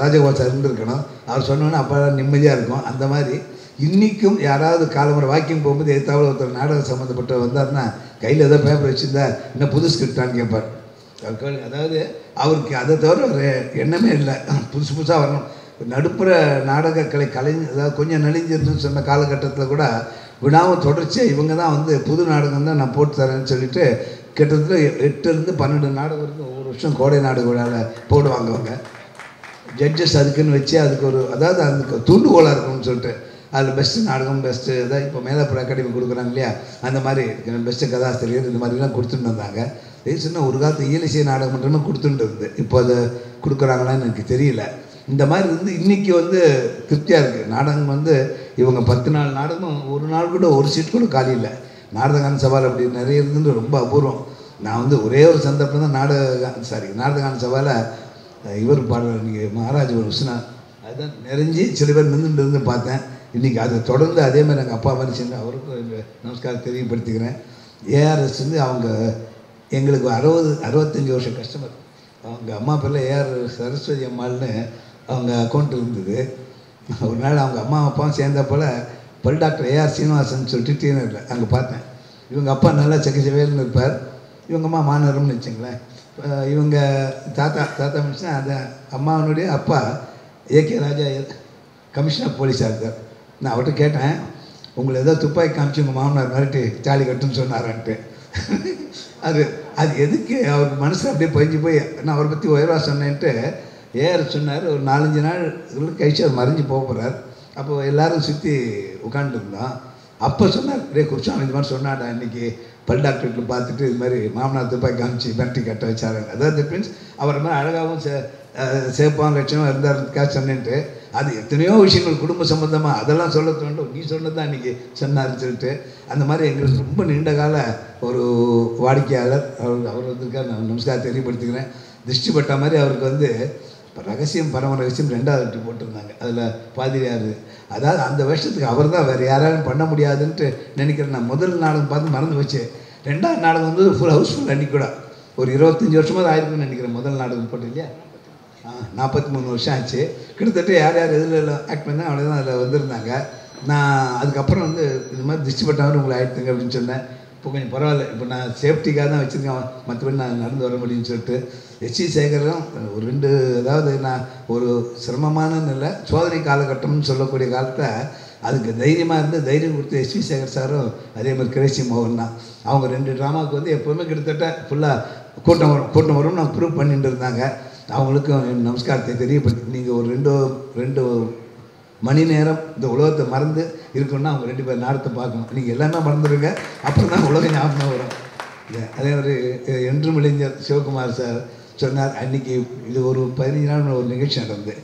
ராஜகோபால் சார் இருந்திருக்கணும். அவர் சொன்னோன்னே அப்போ நிம்மதியாக இருக்கும். அந்த மாதிரி இன்றைக்கும் யாராவது காலமுறை வாக்கிங் போகும்போது எதிர்த்தாவில் ஒருத்தர் நாடகம் சம்மந்தப்பட்ட வந்தாருன்னா கையில் ஏதோ பேப்பர் வச்சுருந்தா இன்னும் புது ஸ்கிரிப்டான்னு கேட்பார். தற்காலிக அதாவது அவருக்கு அதை தவிர எண்ணமே இல்லை. புதுசு புதுசாக வரணும். நடுப்புற நாடக கலை கலை அதாவது கொஞ்சம் நலிஞ்சிருந்துன்னு சொன்ன காலகட்டத்தில் கூட விடாமல் தொடர்ச்சியாக இவங்க தான் வந்து புது நாடகம் தான் நான் போட்டு தரேன்னு சொல்லிட்டு கிட்டத்தட்ட எட்டுலேருந்து பன்னெண்டு நாடகம் வரைக்கும் ஒவ்வொரு வருஷம் கோடை நாடக விழாவில் போடுவாங்க அவங்க. ஜட்ஜஸ் அதுக்குன்னு வச்சு அதுக்கு ஒரு அதாவது அதுக்கு தூண்டுகோலாக இருக்கும்னு சொல்லிட்டு அதில் பெஸ்ட்டு நாடகம் பெஸ்ட்டு அதாவது இப்போ மேலப்புற அகாடமி கொடுக்குறாங்க இல்லையா? அந்த மாதிரி பெஸ்ட்டு கதாசிரியர் இந்த மாதிரிலாம் கொடுத்துட்டு வந்தாங்க. ரீசெண்டாக ஒரு காலத்து இயலிசை நாடகம் மட்டுமே கொடுத்துட்டு இருந்து இப்போ அதை கொடுக்குறாங்களான்னு எனக்கு தெரியல. இந்த மாதிரி வந்து இன்றைக்கி வந்து திருப்தியாக இருக்குது நாடகம் வந்து இவங்க பத்து நாள் நாடகம் ஒரு நாள் கூட ஒரு சீட் கூட காலி இல்லை. நாடகான சவால் அப்படி நிறைய இருந்துட்டு ரொம்ப அபூர்வம். நான் வந்து ஒரே ஒரு சந்தர்ப்பம் தான் நாடக சாரி நாடகான சவாலை இவர் பாடுறார். நீங்கள் மகாராஜ் ஒரு விஸ்வநாத் அதுதான் நிறைஞ்சி சில பேர் நின்றுட்டு இருந்து பார்த்தேன். இன்றைக்கி அதை தொடர்ந்து அதே மாதிரி எங்கள் அப்பா மாதிரி செஞ்சு அவருக்கும் நமஸ்காரம் தெரியப்படுத்திக்கிறேன். ஏஆர்எஸ் வந்து அவங்க எங்களுக்கு அறுபது அறுபத்தஞ்சி வருஷம் கஸ்டமர் அவங்க அம்மா பேரில் ஏஆர் சரஸ்வதி அம்மாள்னு அவங்க அக்கௌண்ட் இருந்தது. ஒரு நாள் அவங்க அம்மா அப்பாவும் சேர்ந்த போல் பல் டாக்டர் ஏஆர் சீனிவாசன் சொல்லிட்டு டீனரில் அங்கே பார்த்தேன். இவங்க அப்பா நல்லா செக்கச்சவேல்னு இருப்பார். இவங்க அம்மா மாநகரம்னு வச்சுங்களேன். இவங்க தாத்தா தாத்தா மிஷன் அந்த அம்மாவனுடைய அப்பா ஏகே ராஜா கமிஷனர் போலீஸாக இருக்கார். நான் அவர்கிட்ட கேட்டேன் உங்களை ஏதோ துப்பாக்கி காமிச்சு உங்கள் மாமனார் மிரட்டி தாலி கட்டுன்னு சொன்னாரான்ட்டு. அது அது எதுக்கு? அவர் மனசில் அப்படியே பயிஞ்சு போய் நான் அவரை பற்றி உயர்வா சொன்னேன்ட்டு ஏஆர் சொன்னார். ஒரு நாலஞ்சு நாள் கழிச்சு அவர் மறைஞ்சு போக போகிறார் அப்போ எல்லோரும் சுற்றி உட்காந்துருந்தோம் அப்போ சொன்னார் ரே குருசாமி இது மாதிரி சொன்னாடா இன்றைக்கி பல் டாக்டர்கிட்ட பார்த்துட்டு இது மாதிரி மாமனார் துப்பாக்கி காமிச்சு பேட்டரி கட்ட வச்சாரு அதாவது மீன்ஸ் அவர் மாதிரி அழகாகவும் சே சேப்பான் லட்சணம் இருந்தாருக்காக சொன்னேன்ட்டு அது எத்தனையோ விஷயங்கள் குடும்ப சம்மந்தமாக அதெல்லாம் சொல்ல தோண்டும் நீ சொன்னதான் இன்றைக்கி சொன்னார்னு சொல்லிட்டு அந்த மாதிரி எங்களுக்கு ரொம்ப நீண்ட கால ஒரு வாடிக்கையாளர் அவர் அவர் வந்திருக்கார். நான் நமஸ்காரம் தெரியப்படுத்திக்கிறேன். திருஷ்டி பட்ட மாதிரி அவருக்கு வந்து இப்போ ரகசியம் பரம ரகசியம் ரெண்டாவது வெட்டி போட்டிருந்தாங்க. அதில் பாதிரியார் அதாவது அந்த வருஷத்துக்கு அவர் தான் வேறு யாராலும் பண்ண முடியாதுன்ட்டு நினைக்கிறேன் நான் முதல் நாடகம் பார்த்து மறந்து வச்சு ரெண்டாவது நாடகம் வந்து ஃபுல் ஹவுஸ்ஃபுல் அன்றைக்கூட கூட. ஒரு இருபத்தஞ்சி வருஷமாக ஆயிருக்குன்னு நினைக்கிறேன் முதல் நாடகம் போட்டு இல்லையா? நாற்பத்தி மூணு வருஷம் ஆச்சு. கிட்டத்தட்ட யார் யார் எதில் ஆக்ட் பண்ணால் அவளை தான் அதில் வந்திருந்தாங்க. நான் அதுக்கப்புறம் வந்து இது மாதிரி திருஷ்டி உங்களை ஆயிடுத்துங்க அப்படின்னு சொன்னேன். இப்போ கொஞ்சம் பரவாயில்ல. இப்போ நான் சேஃப்டிக்காக தான் வச்சுருக்கேன். மற்றபடி நான் நடந்து வர முடியும்னு சொல்லிட்டு. எச்சி சேகரம் ஒரு ரெண்டு அதாவது நான் ஒரு சிரமமான நிலை சோதனை காலகட்டம்னு சொல்லக்கூடிய காலத்தில் அதுக்கு தைரியமாக இருந்து தைரியம் கொடுத்து எஸ்வி சேகர் சாரும் அதே மாதிரி கிரேசி மோகன் தான். அவங்க ரெண்டு ட்ராமாவுக்கு வந்து எப்போவுமே கிட்டத்தட்ட ஃபுல்லாக கூட்டம் வரும். கூட்டம் வரும்னு நான் ப்ரூவ் பண்ணிட்டு இருந்தாங்க. அவங்களுக்கும் என் நமஸ்காரத்தை தெரியப்படுத்தி நீங்கள் ஒரு ரெண்டு ரெண்டு மணி நேரம் இந்த உலகத்தை மறந்து இருக்கணும்னா அவங்க ரெண்டு பேர் நேரத்தை பார்க்கணும். நீங்கள் எல்லாமே மறந்துடுங்க. அப்புறம் தான் உலகம் ஞாபகம் வரும். அதே ஒரு அஹ், என்றும் இளைஞர் சிவகுமார் சார் சொன்னார் அன்னைக்கு இது ஒரு பதினஞ்சு நாள் ஒரு நிகழ்ச்சி நடந்தது.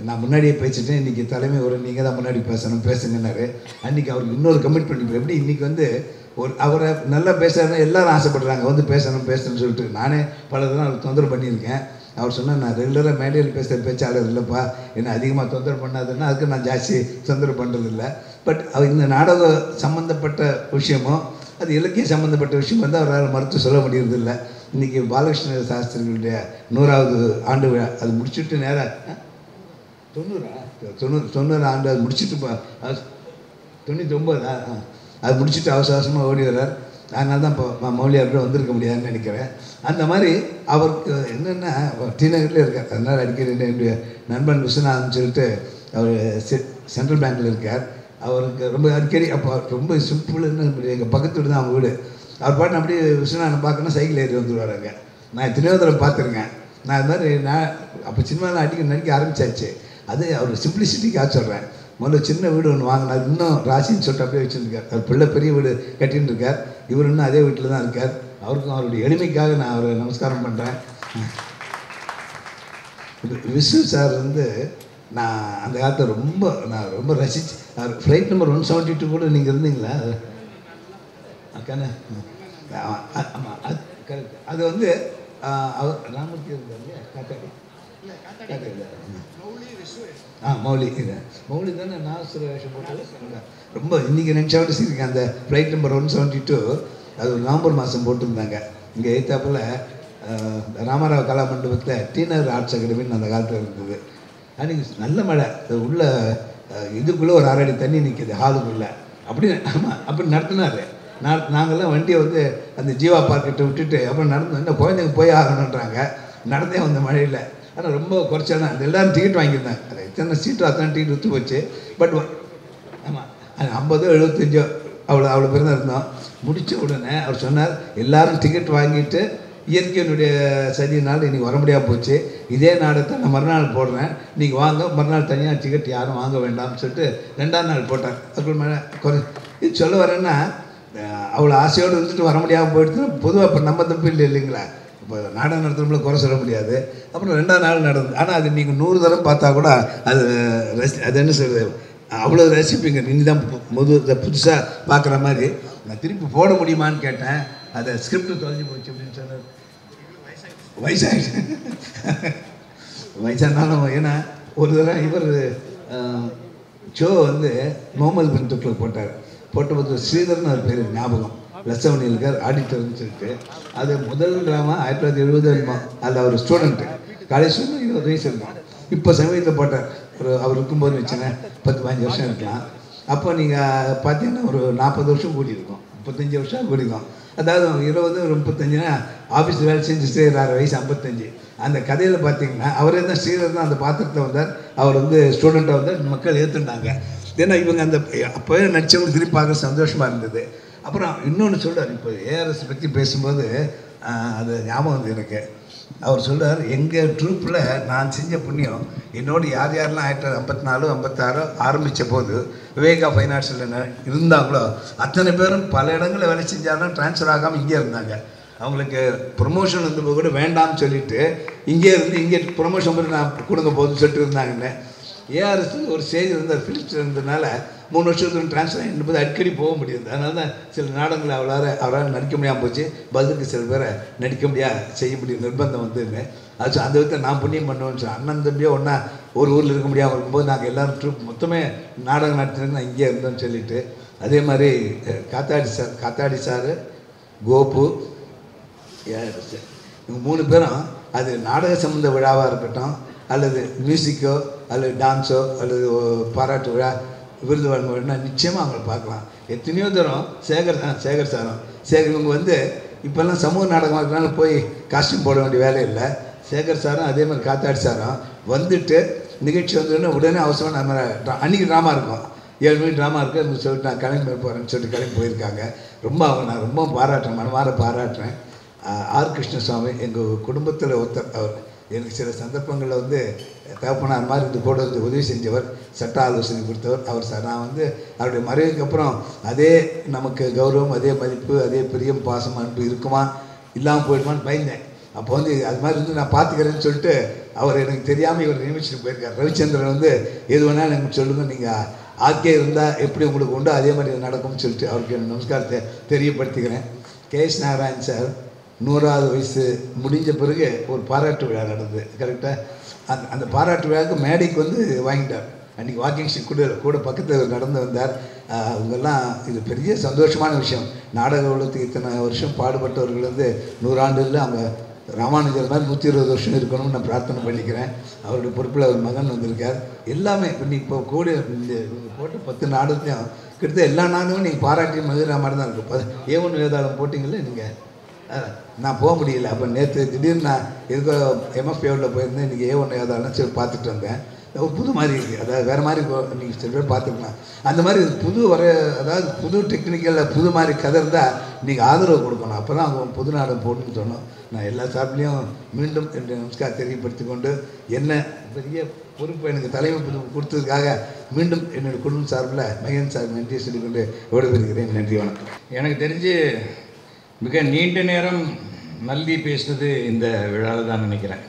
நான் முன்னாடியே பேசிட்டேன். இன்றைக்கி தலைமை ஒரு நீங்கள் தான் முன்னாடி பேசணும் பேசுங்கன்னாரு. அன்றைக்கி அவருக்கு இன்னொரு கமிட் பண்ணி எப்படி இன்றைக்கி வந்து ஒரு அவரை நல்லா பேசுறாருன்னா எல்லோரும் ஆசைப்படுறாங்க. வந்து பேசணும் பேசணும்னு சொல்லிட்டு நானே பல தடவை அவருக்கு தொந்தரவு பண்ணியிருக்கேன். அவர் சொன்னால் நான் ரெகுலராக மேடையில் பேசுகிற பேச்சாளர் இல்லைப்பா. என்னை அதிகமாக தொந்தரவு பண்ணாதுன்னா அதுக்கு நான் ஜாஸ்தி தொந்தரவு பண்ணுறதில்ல பட் அவர் இந்த நாடக சம்மந்தப்பட்ட விஷயமோ அது இலக்கிய சம்மந்தப்பட்ட விஷயம் வந்து அவரால் மறுத்து சொல்ல முடியறதில்ல. இன்றைக்கி பாலகிருஷ்ண சாஸ்திரிகளுடைய நூறாவது ஆண்டு விழா அது முடிச்சுட்டு நேராக தொண்ணூறா? தொண்ணூறு தொண்ணூறு ஆண்டு அது முடிச்சுட்டு தொண்ணூற்றி ஒம்பதா அது முடிச்சுட்டு அவசர அவசரமாக ஓடி வர்றார். அதனால தான் இப்போ மௌலியார்கிட்ட வந்திருக்க முடியாதுன்னு நினைக்கிறேன். அந்த மாதிரி அவருக்கு என்னென்னா டி நகரில் இருக்கார். அதனால் அடிக்கடி என்னுடைய நண்பன் விஸ்வநாதன் சொல்லிட்டு அவர் செ- சென்ட்ரல் பேங்க்கில் இருக்கார். அவருக்கு ரொம்ப அடிக்கடி அப்போ ரொம்ப சிம்பிள்னு எங்கள் பக்கத்து வீடு தான் அவங்க வீடு. அவர் பாட்டு அப்படியே விஸ்வநாதன் பார்க்கணும் சைக்கிள் ஏறி வந்துடுவார் அங்கே. நான் எத்தனையோ தடவை பார்த்துருக்கேன். நான் இது மாதிரி நான் அப்போ சினிமாவில் அடிக்க நடிக்க ஆரம்பிச்சாச்சு. அது அவர் சிம்பிளிசிட்டிக்காக சொல்கிறேன் முதல்ல சின்ன வீடு ஒன்று வாங்கினார். இன்னும் ராசின்னு சொல்லிட்டு அப்படியே வச்சுருக்கார் அவர் பிள்ளை பெரிய வீடு கட்டின்னு இருக்கார். இவர் இன்னும் அதே வீட்டில் தான் இருக்கார். அவருக்கும் அவருடைய எளிமைக்காக நான் அவரை நமஸ்காரம் பண்ணுறேன் விசு சார் வந்து நான் அந்த காலத்தில் ரொம்ப நான் ரொம்ப ரசிச்சு flight number one seventy two கூட நீங்கள் இருந்தீங்களா? அக்கானே ஆமாம் அது கரெக்ட் அது வந்து அவர் ராமூர்த்தி இருந்தார் இல்லையா? காக்காடி. காக்காடி. ஆ மௌலி இது மௌலி. தானே நாசுர வேஷம் போட்டது. ரொம்ப இன்றைக்கி நினச்சாவிட்டு சரிங்க அந்த flight number one seventy two அது ஒரு நவம்பர் மாதம் போட்டிருந்தாங்க. இங்கே எய்த்தாப்பில் ராமராவ் கலா மண்டபத்தில் டீனர் ஆர்ட்ஸ் அகாடமின்னு அந்த காலத்தில் இருந்தது. அன்றைக்கி நல்ல மழை. உள்ள இதுக்குள்ளே ஒரு அரை அடி தண்ணி நிற்கிது ஹாலுக்குள்ளே. அப்படி ஆமாம் அப்படி நடத்தினாரு. நான் நாங்கள்லாம் வண்டியை வந்து அந்த ஜீவா பார்க்கிட்ட விட்டுட்டு அப்புறம் நடந்து இன்னும் குழந்தைங்க போய் ஆகணுன்றாங்க நடந்தே வந்த மழையில். ஆனால் ரொம்ப குறைச்சா தான். எல்லாரும் டிக்கெட் வாங்கியிருந்தாங்க. அது எத்தனை சீட்டு அத்தனை டிக்கெட் விற்று போச்சு பட் ஐம்பதோ எழுபத்தஞ்சோ அவ்வளோ அவ்வளோ பேர் தான் இருந்தோம். முடித்த உடனே அவர் சொன்னார் எல்லாரும் டிக்கெட் வாங்கிட்டு இயற்கையினுடைய சதியினால் இன்றைக்கி வர முடியாமல் போச்சு. இதே நாடகத்தை நான் மறுநாள் போடுறேன். நீங்கள் வாங்க மறுநாள் தனியாக டிக்கெட் யாரும் வாங்க வேண்டாம்னு சொல்லிட்டு ரெண்டாம் நாள் போட்டார். அதுக்குள்ள மேலே குறை. இது சொல்ல வரேன்னா அவ்வளோ ஆசையோடு இருந்துட்டு வர முடியாமல் போயிடுச்சுன்னா பொதுவாக இப்போ நம்ம தப்பு இல்லை இல்லைங்களா? இப்போ நாடகம் நடத்துகிறவங்கள குறை சொல்ல முடியாது. அப்புறம் ரெண்டாம் நாள் நடந்தது. ஆனால் அது நீங்கள் நூறு தடவை பார்த்தா கூட அது ரசி அது என்ன சொல்கிறது அவ்வளோ ரசிப்பீங்க நீங்கள் தான் பு- முது புதுசாக பார்க்குற மாதிரி. நான் திருப்பி போட முடியுமான்னு கேட்டேன். அதை ஸ்கிரிப்ட் தொலைஞ்சு போச்சு அப்படின்னு சொன்னார். வயசாகிடுச்சு வயசானாலும் ஏன்னா ஒரு தடவை இவர் ஜோ வந்து முகமது பின் துக்ளக் போட்டார். போட்டபோது ஸ்ரீதர்னு ஒரு பேர் ஞாபகம். லட்சவணி இருக்கார் ஆடிட்டர்னு சொல்லிட்டு. அது முதல் ட்ராமா ஆயிரத்தி தொள்ளாயிரத்தி எழுபது அதில் அவர் ஸ்டூடெண்ட்டு காலேஜ் ஸ்டூடெண்ட் இருபது வயசு இருக்கும் இப்போ சமீபத்தில் போட்டார். ஒரு அவர் இருக்கும்போது வச்சுனேன் பத்து பதினஞ்சு வருஷம் இருக்கலாம். அப்போ நீங்கள் பார்த்தீங்கன்னா ஒரு நாற்பது வருஷம் கூட்டியிருக்கோம் முப்பத்தஞ்சு வருஷம் கூடி இருக்கும் அதாவது இருபது ஒரு முப்பத்தஞ்சுனா ஆஃபீஸ் வேலை செஞ்சு செய்கிறாரு வயசு ஐம்பத்தஞ்சு. அந்த கதையில் பார்த்தீங்கன்னா அவரே தான் ஸ்ரீதர் தான் அந்த பாத்திரத்தில் வந்தார். அவர் வந்து ஸ்டூடெண்ட்டாக வந்தார். மக்கள் ஏற்றுனாங்க ஏன்னா இவங்க அந்த அப்போவே நடித்தவங்க திருப்பி பார்க்க சந்தோஷமாக இருந்தது. அப்புறம் இன்னொன்று சொல்றார். இப்போ ஏஆர்எஸ் பற்றி பேசும்போது அது ஞாபகம் வந்து எனக்கு. அவர் சொல்கிறார் எங்கள் ட்ரூப்பில் நான் செஞ்ச புண்ணியம் என்னோடு யார் யாரெல்லாம் ஆயிரத்தி ஐம்பத்தி நாலு ஐம்பத்தாறு ஆரம்பித்த போது விவேகா ஃபைனான்ஸில் இருந்தாங்களோ அத்தனை பேரும் பல இடங்களில் வேலை செஞ்சாலும் ட்ரான்ஸ்ஃபர் ஆகாமல் இங்கே இருந்தாங்க. அவங்களுக்கு ப்ரொமோஷன் வந்து கூட வேண்டாம்னு சொல்லிட்டு இங்கே இருந்து இங்கே ப்ரொமோஷன் பண்ணி நான் கொடுங்க போதுன்னு சொல்லிட்டு இருந்தாங்கன்னு. ஏஆர்எஸ் ஒரு ஸ்டேஜ் இருந்தார் ஃபிலிப்ஸ் இருந்ததுனால மூணு வருஷத்துக்கு ட்ரான்ஸ்ஃபர் என்பது அடிக்கடி போக முடியாது. அதனால தான் சில நாடகங்களை அவளால் அவரால் நடிக்க முடியாமல் போச்சு. பதிலுக்கு சில பேரை நடிக்க முடியாது செய்ய முடியும். நிர்பந்தம் வந்துன்னு அது அந்த விதத்தை நான் புண்ணியம் பண்ணுவேன்னு சொன்னேன் அண்ணன் தம்பியோ ஒன்றா ஒரு ஊரில் இருக்க முடியாமல் இருக்கும்போது நாங்கள் எல்லாரும் ட்ரூப் மொத்தமே நாடகம் நடத்தினது நான் இங்கே இருந்தோம்னு சொல்லிட்டு அதே மாதிரி காத்தாடி சார் காத்தாடி சார் கோபு இவங்க மூணு பேரும் அது நாடக சம்மந்த விழாவாக இருக்கட்டும் அல்லது மியூசிக்கோ அல்லது டான்ஸோ அல்லது பாராட்டு விழா விருது வழங்குவோம்னா நிச்சயமாக அவங்கள பார்க்கலாம். எத்தனையோ தூரம் சேகர் தான் சேகர் சாரம் சேகர் இவங்க வந்து இப்போல்லாம் சமூக நாடகமாக இருக்கிறனால போய் காஸ்டியூம் போட வேண்டிய வேலை இல்லை. சேகர் சாரும் அதே மாதிரி காத்தாடி சாரும் வந்துட்டு நிகழ்ச்சி வந்தோடனே உடனே அவசரம் நம்ம அன்னைக்கு ட்ராமா இருக்கும். ஏழு மணி ட்ராமா இருக்குது சொல்லிட்டு நான் கிளம்பி போகிறேன்னு சொல்லிட்டு கிளம்பி போயிருக்காங்க. ரொம்ப அவங்க நான் ரொம்ப பாராட்டுறேன் மனமாற பாராட்டுறேன். ஆர் கிருஷ்ணசுவாமி எங்கள் குடும்பத்தில் ஒருத்தர் அவர் எனக்கு சில சந்தர்ப்பங்களில் வந்து தகப்பனார் மாதிரி இந்த போட்டோ வந்து உதவி செஞ்சவர் சட்ட ஆலோசனை கொடுத்தவர். அவர் சார் நான் வந்து அவருடைய மறைவுக்கு அப்புறம் அதே நமக்கு கௌரவம் அதே மதிப்பு அதே பிரியம் பாசம் அன்பு இருக்குமா? இல்லாமல் போயிடுமான்னு பயந்தேன். அப்போ வந்து அது மாதிரி வந்து நான் பார்த்துக்கிறேன்னு சொல்லிட்டு அவர் எனக்கு தெரியாமல் இவர் நியமிச்சுட்டு போயிருக்கார். ரவிச்சந்திரன் வந்து எது வேணாலும் எனக்கு சொல்லுங்கள் நீங்கள் ஆக்கே இருந்தால் எப்படி உங்களுக்கு உண்டோ அதே மாதிரி நடக்கும்னு சொல்லிட்டு அவருக்கு என் நமஸ்காரத்தை தெரியப்படுத்திக்கிறேன். கே எஸ் நாராயண் சார் நூறாவது வயசு முடிஞ்ச பிறகு ஒரு பாராட்டு விழா நடந்தது. கரெக்டாக அந்த அந்த பாராட்டு விழாவுக்கு மேடைக்கு வந்து வாங்கிட்டார். அன்றைக்கி வாக்கிங் ஸ்டிக் கூட கூட பக்கத்தில் நடந்து வந்தார். அவங்கெல்லாம் இது பெரிய சந்தோஷமான விஷயம். நாடக உலகத்துக்கு இத்தனை வருஷம் பாடுபட்டவர்கள் வந்து நூறாண்டுகளில் அவங்க ராமானுஜர் மாதிரி நூற்றி இருபது வருஷம் இருக்கணும்னு நான் பிரார்த்தனை பண்ணிக்கிறேன். அவருடைய பொறுப்பில் அவர் மகன் வந்திருக்கார். எல்லாமே இப்போ நீ இப்போ கூட இந்த போட்டு பத்து நாடகத்தையும் கிட்டத்தட்ட எல்லா நாடகமும் நீங்கள் பாராட்டி மதுரை மாதிரி தான் இருக்கும் ப- ஏ ஒன்று வேதாளம் போட்டிங்களே நீங்கள் நான் போக முடியல. அப்போ நேற்று திடீர்னு நான் எதுக்கோ எம்எஃப்ஏவில் போயிருந்தேன். இன்றைக்கி ஏ ஒன்று ஏதாவது சரி பார்த்துட்டு வந்தேன். ஒரு புது மாதிரி இருக்குது அதாவது வேறு மாதிரி நீங்கள் சில பேர் பார்த்துக்கலாம். அந்த மாதிரி புது வர அதாவது புது டெக்னிக்கலில் புது மாதிரி கதை இருந்தால் நீங்கள் ஆதரவு கொடுக்கணும். அப்போ தான் அவங்க புது நாடகம் போடணும்னு சொன்னோம் நான் எல்லா சார்பிலையும் மீண்டும் என்னுடைய நமஸ்கார் தெரியப்படுத்தி கொண்டு என்ன பெரிய பொறுப்பு எனக்கு தலைமை பொறுப்பு கொடுத்ததுக்காக மீண்டும் என்னுடைய குடும்ப சார்பில் மகன் சார் நன்றியை சொல்லிக்கொண்டு விடைபெறுகிறேன். நன்றி வணக்கம். எனக்கு தெரிஞ்சு மிக நீண்ட நேரம் நல்லி பேசுனது இந்த விழாவில் தான் நினைக்கிறேன்.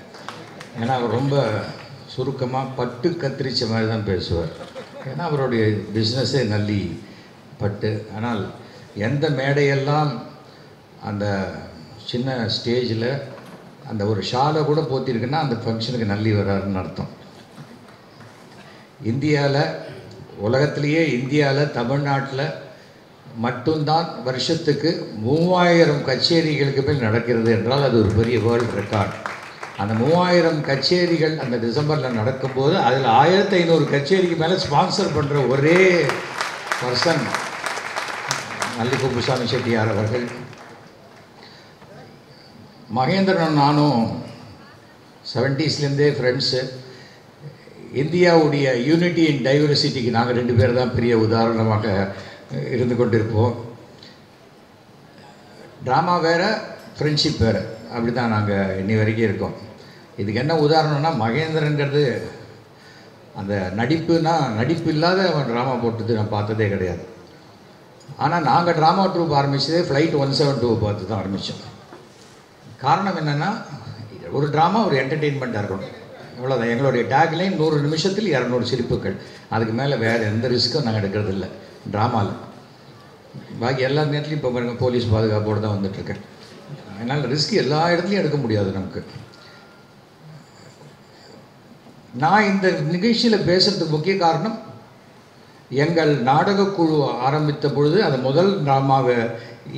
ஏன்னா அவர் ரொம்ப சுருக்கமாக பட்டு கத்திரிச்ச மாதிரி தான் பேசுவார். ஏன்னா அவருடைய பிஸ்னஸே நல்லி பட்டு. ஆனால் எந்த மேடையெல்லாம் அந்த சின்ன ஸ்டேஜில் அந்த ஒரு ஷாலை கூட போத்திருக்குன்னா அந்த ஃபங்க்ஷனுக்கு நல்லி வராருன்னு அர்த்தம். இந்தியாவில் உலகத்திலேயே இந்தியாவில் தமிழ்நாட்டில் மட்டும்தான் வருஷத்துக்கு மூவாயிரம் கச்சேரிகளுக்கு மேல் நடக்கிறது என்றால் அது ஒரு பெரிய வேர்ல்டு ரெக்கார்ட் அந்த மூவாயிரம் கச்சேரிகள் அந்த டிசம்பரில் நடக்கும்போது அதில் ஆயிரத்தி ஐநூறு கச்சேரிக்கு மேலே ஸ்பான்சர் பண்ணுற ஒரே பர்சன் மல்லிகோ புசாமி செட்டியார் அவர்கள். மகேந்திரன் நானும் செவன்டீஸ்லேருந்தே ஃப்ரெண்ட்ஸு இந்தியாவுடைய யூனிட்டி இன் டைவர்சிட்டிக்கு நாங்கள் ரெண்டு பேர் தான் பெரிய உதாரணமாக இருந்து கொண்டிருப்போம். ட்ராமா வேறு ஃப்ரெண்ட்ஷிப் வேறு. அப்படி தான் நாங்கள் இன்னி வரைக்கும் இருக்கோம். இதுக்கு என்ன உதாரணம்னா மகேந்திரங்கிறது அந்த நடிப்புனா நடிப்பு இல்லாத அவன் ட்ராமா போட்டது நான் பார்த்ததே கிடையாது. ஆனால் நாங்கள் ட்ராமா ட்ரூப் ஆரம்பித்ததே ஃப்ளைட் ஒன் செவன் டூ பார்த்து தான் ஆரம்பித்தோம் காரணம் என்னென்னா ஒரு ட்ராமா ஒரு என்டர்டெயின்மெண்ட்டாக இருக்கணும். இவ்வளோதான் எங்களுடைய டேக்லைன் நூறு நிமிஷத்தில் இரநூறு சிரிப்புகள். அதுக்கு மேலே வேறு எந்த ரிஸ்க்கும் நாங்கள் எடுக்கிறது இல்லை ட்ராமாவில் பாக்கி எல்லா நேரத்துலையும் இப்போ பாருங்கள் போலீஸ் பாதுகாப்போடு தான் வந்துட்டுருக்கேன் அதனால் ரிஸ்க் எல்லா இடத்துலையும் எடுக்க முடியாது நமக்கு. நான் இந்த நிகழ்ச்சியில் பேசுகிறதுக்கு முக்கிய காரணம் எங்கள் நாடகக்குழு ஆரம்பித்த பொழுது அந்த முதல் ட்ராமாவை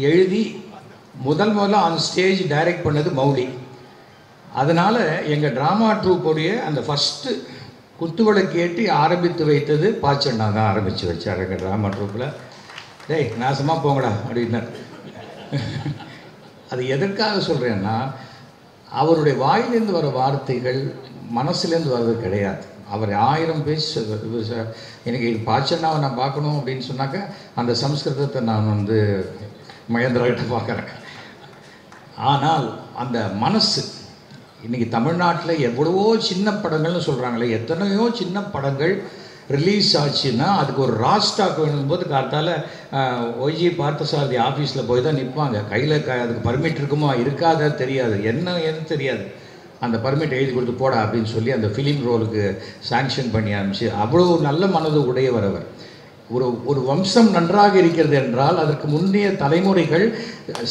எழுதி முதல் முதல்ல ஆன் ஸ்டேஜ் டைரக்ட் பண்ணது மௌலி. அதனால் எங்கள் ட்ராமா ட்ரூப்போடைய அந்த ஃபஸ்ட்டு குத்துவிளக்கு ஏற்றி ஆரம்பித்து வைத்தது பாச்சண்ணா தான் ஆரம்பித்து வச்சார் எங்கள் ட்ராமா டேய் நாசமாக போங்கடா அப்படின்னார். அது எதற்காக சொல்கிறேன்னா அவருடைய வாயிலேருந்து வர வார்த்தைகள் மனசுலேருந்து வர்றது கிடையாது. அவர் ஆயிரம் பேஜ் எனக்கு பாச்சண்ணாவை நான் பார்க்கணும் அப்படின்னு சொன்னாக்க அந்த சம்ஸ்கிருதத்தை நான் வந்து மகேந்திராகிட்ட பார்க்குறேன். ஆனால் அந்த மனசு இன்றைக்கி தமிழ்நாட்டில் எவ்வளவோ சின்ன படங்கள்னு சொல்கிறாங்களே எத்தனையோ சின்ன படங்கள் ரிலீஸ் ஆச்சுன்னா அதுக்கு ஒரு ரா ஸ்டாக் வேணும் போது ஒய்ஜி பார்த்தசாரதி ஆஃபீஸில் போய் தான் நிற்பாங்க கையில் க அதுக்கு பர்மிட் இருக்குமா இருக்காதா தெரியாது. என்ன என்ன தெரியாது. அந்த பர்மிட் எழுதி கொடுத்து போட அப்படின்னு சொல்லி அந்த ஃபிலிம் ரோலுக்கு சாங்ஷன் பண்ணி ஆரம்பிச்சு அவ்வளோ நல்ல மனது உடையவர் அவர். ஒரு ஒரு வம்சம் நன்றாக இருக்கிறது என்றால் அதற்கு முந்தைய தலைமுறைகள்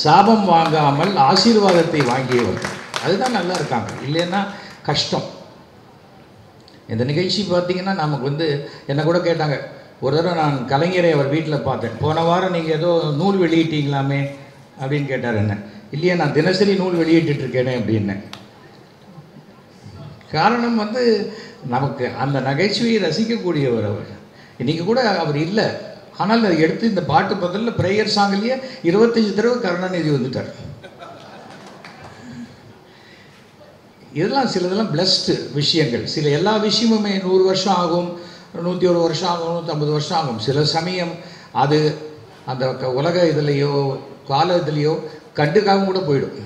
சாபம் வாங்காமல் ஆசீர்வாதத்தை வாங்கியவர்கள் அதுதான் நல்லா இருக்காங்க. இல்லைன்னா கஷ்டம். இந்த நிகழ்ச்சி பார்த்தீங்கன்னா நமக்கு வந்து என்னை கூட கேட்டாங்க. ஒரு தடவை நான் கலைஞரை அவர் வீட்டில் பார்த்தேன். போன வாரம் நீங்கள் ஏதோ நூல் வெளியிட்டீங்களாமே அப்படின்னு கேட்டார் என்ன. இல்லையே நான் தினசரி நூல் வெளியிட்டு இருக்கேனே அப்படின்னேன் காரணம் வந்து நமக்கு அந்த நகைச்சுவையை ரசிக்கக்கூடியவர் அவர். இன்றைக்கி கூட அவர் இல்லை. ஆனால் அதை எடுத்து இந்த பாட்டு பதிலில் ப்ரேயர் சாங்லேயே இருபத்தஞ்சி தடவை கருணாநிதி வந்துட்டார். இதெல்லாம் சிலதெல்லாம் பிளஸ்டு விஷயங்கள். சில எல்லா விஷயமுமே நூறு வருஷம் ஆகும் நூற்றி ஒரு வருஷம் ஆகும் நூற்றம்பது வருஷம் ஆகும். சில சமயம் அது அந்த உலக இதுலேயோ கால இதுலேயோ கண்டுக்காம கூட போயிடும்.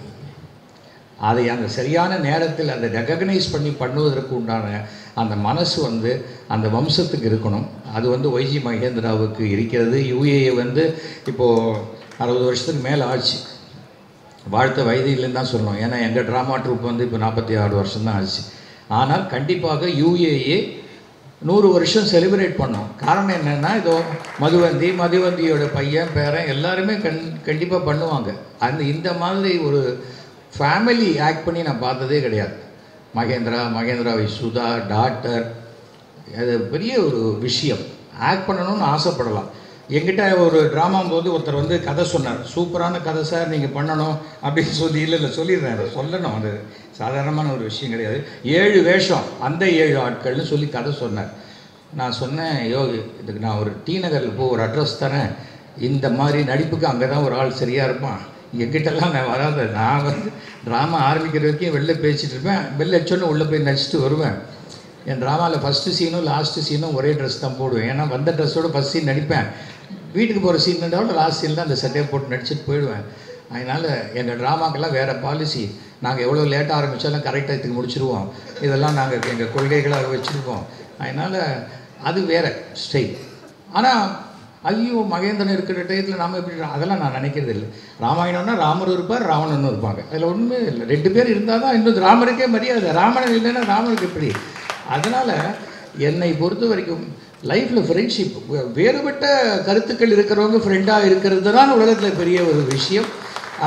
அதை அந்த சரியான நேரத்தில் அதை ரெகக்னைஸ் பண்ணி பண்ணுவதற்கு உண்டான அந்த மனசு வந்து அந்த வம்சத்துக்கு இருக்கணும். அது வந்து ஒய்ஜி மகேந்திராவுக்கு இருக்கிறது. யூஏஏ வந்து இப்போது அறுபது வருஷத்துக்கு மேலே ஆச்சு. வாழ்த்த வயதில்லைன்னு தான் சொல்லணும். ஏன்னா எங்கள் ட்ராமா ட்ரூப் வந்து இப்போ நாற்பத்தி ஆறு வருஷம் தான் ஆச்சு. ஆனால் கண்டிப்பாக யூஏஏ நூறு வருஷம் செலிப்ரேட் பண்ணோம். காரணம் என்னென்னா இதோ மதுவந்தி மதுவந்தியோட பையன் பேரன் எல்லாருமே கண் கண்டிப்பாக பண்ணுவாங்க. அந்த இந்த மாதிரி ஒரு ஃபேமிலி ஆக்ட் பண்ணி நான் பார்த்ததே கிடையாது. மகேந்திரா மகேந்திரா சுதா டாக்டர் அது பெரிய ஒரு விஷயம். ஆக்ட் பண்ணணும்னு ஆசைப்படலாம். என்கிட்ட ஒரு ட்ராமா போது ஒருத்தர் வந்து கதை சொன்னார். சூப்பரான கதை சார் நீங்கள் பண்ணணும் அப்படின்னு சொல்லி இல்லை இல்லை சொல்லிடுறேன். அதை சொல்லணும். அது சாதாரணமான ஒரு விஷயம் கிடையாது. ஏழு வேஷம் அந்த ஏழு ஆட்கள்னு சொல்லி கதை சொன்னார். நான் சொன்னேன் யோகி இதுக்கு நான் ஒரு டி நகரில் போ ஒரு அட்ரஸ் தரேன். இந்த மாதிரி நடிப்புக்கு அங்கே தான் ஒரு ஆள் சரியாக இருப்பான். எங்கிட்டலாம் நான் வராத. நான் வந்து ட்ராமா ஆரம்பிக்கிற வரைக்கும் வெளில பேசிகிட்டு இருப்பேன். வெளில அடிச்சோன்னு உள்ளே போய் நடிச்சுட்டு வருவேன். என் ட்ராமாவில் ஃபஸ்ட்டு சீனும் லாஸ்ட்டு சீனும் ஒரே ட்ரெஸ் தான் போடுவேன். ஏன்னா வந்த ட்ரெஸ்ஸோட ஃபஸ்ட் சீன் நடிப்பேன். வீட்டுக்கு போகிற சீன் இருந்தாலும் லாஸ்ட் சீனில் அந்த சட்டையை போட்டு நடிச்சிட்டு போயிடுவேன். அதனால் எங்கள் ட்ராமாக்கெல்லாம் வேறு பாலிசி நாங்கள் எவ்வளோ லேட்டாக ஆரம்பித்தாலும் கரெக்டாக இதுக்கு முடிச்சிருவோம். இதெல்லாம் நாங்கள் எங்கள் கொள்கைகளாக வச்சுருக்கோம். அதனால் அது வேறு ஸ்டைல் ஆனால் ஐயோ மகேந்திரன் இருக்கிற டயத்தில் நாம் எப்படி அதெல்லாம் நான் நினைக்கிறது இல்லை. ராமாயணம்னா ராமர் இருப்பார் ராவணன் இருப்பாங்க. அதில் ஒன்றுமே இல்லை. ரெண்டு பேர் இருந்தால் தான் இன்னும் ராமருக்கே மரியாதை. ராமணன் இல்லைன்னா ராமருக்கு எப்படி? அதனால் என்னை பொறுத்த வரைக்கும் லைஃப்பில் ஃப்ரெண்ட்ஷிப் வேறுபட்ட கருத்துக்கள் இருக்கிறவங்க ஃப்ரெண்டாக இருக்கிறது தான் உலகத்தில் பெரிய ஒரு விஷயம்.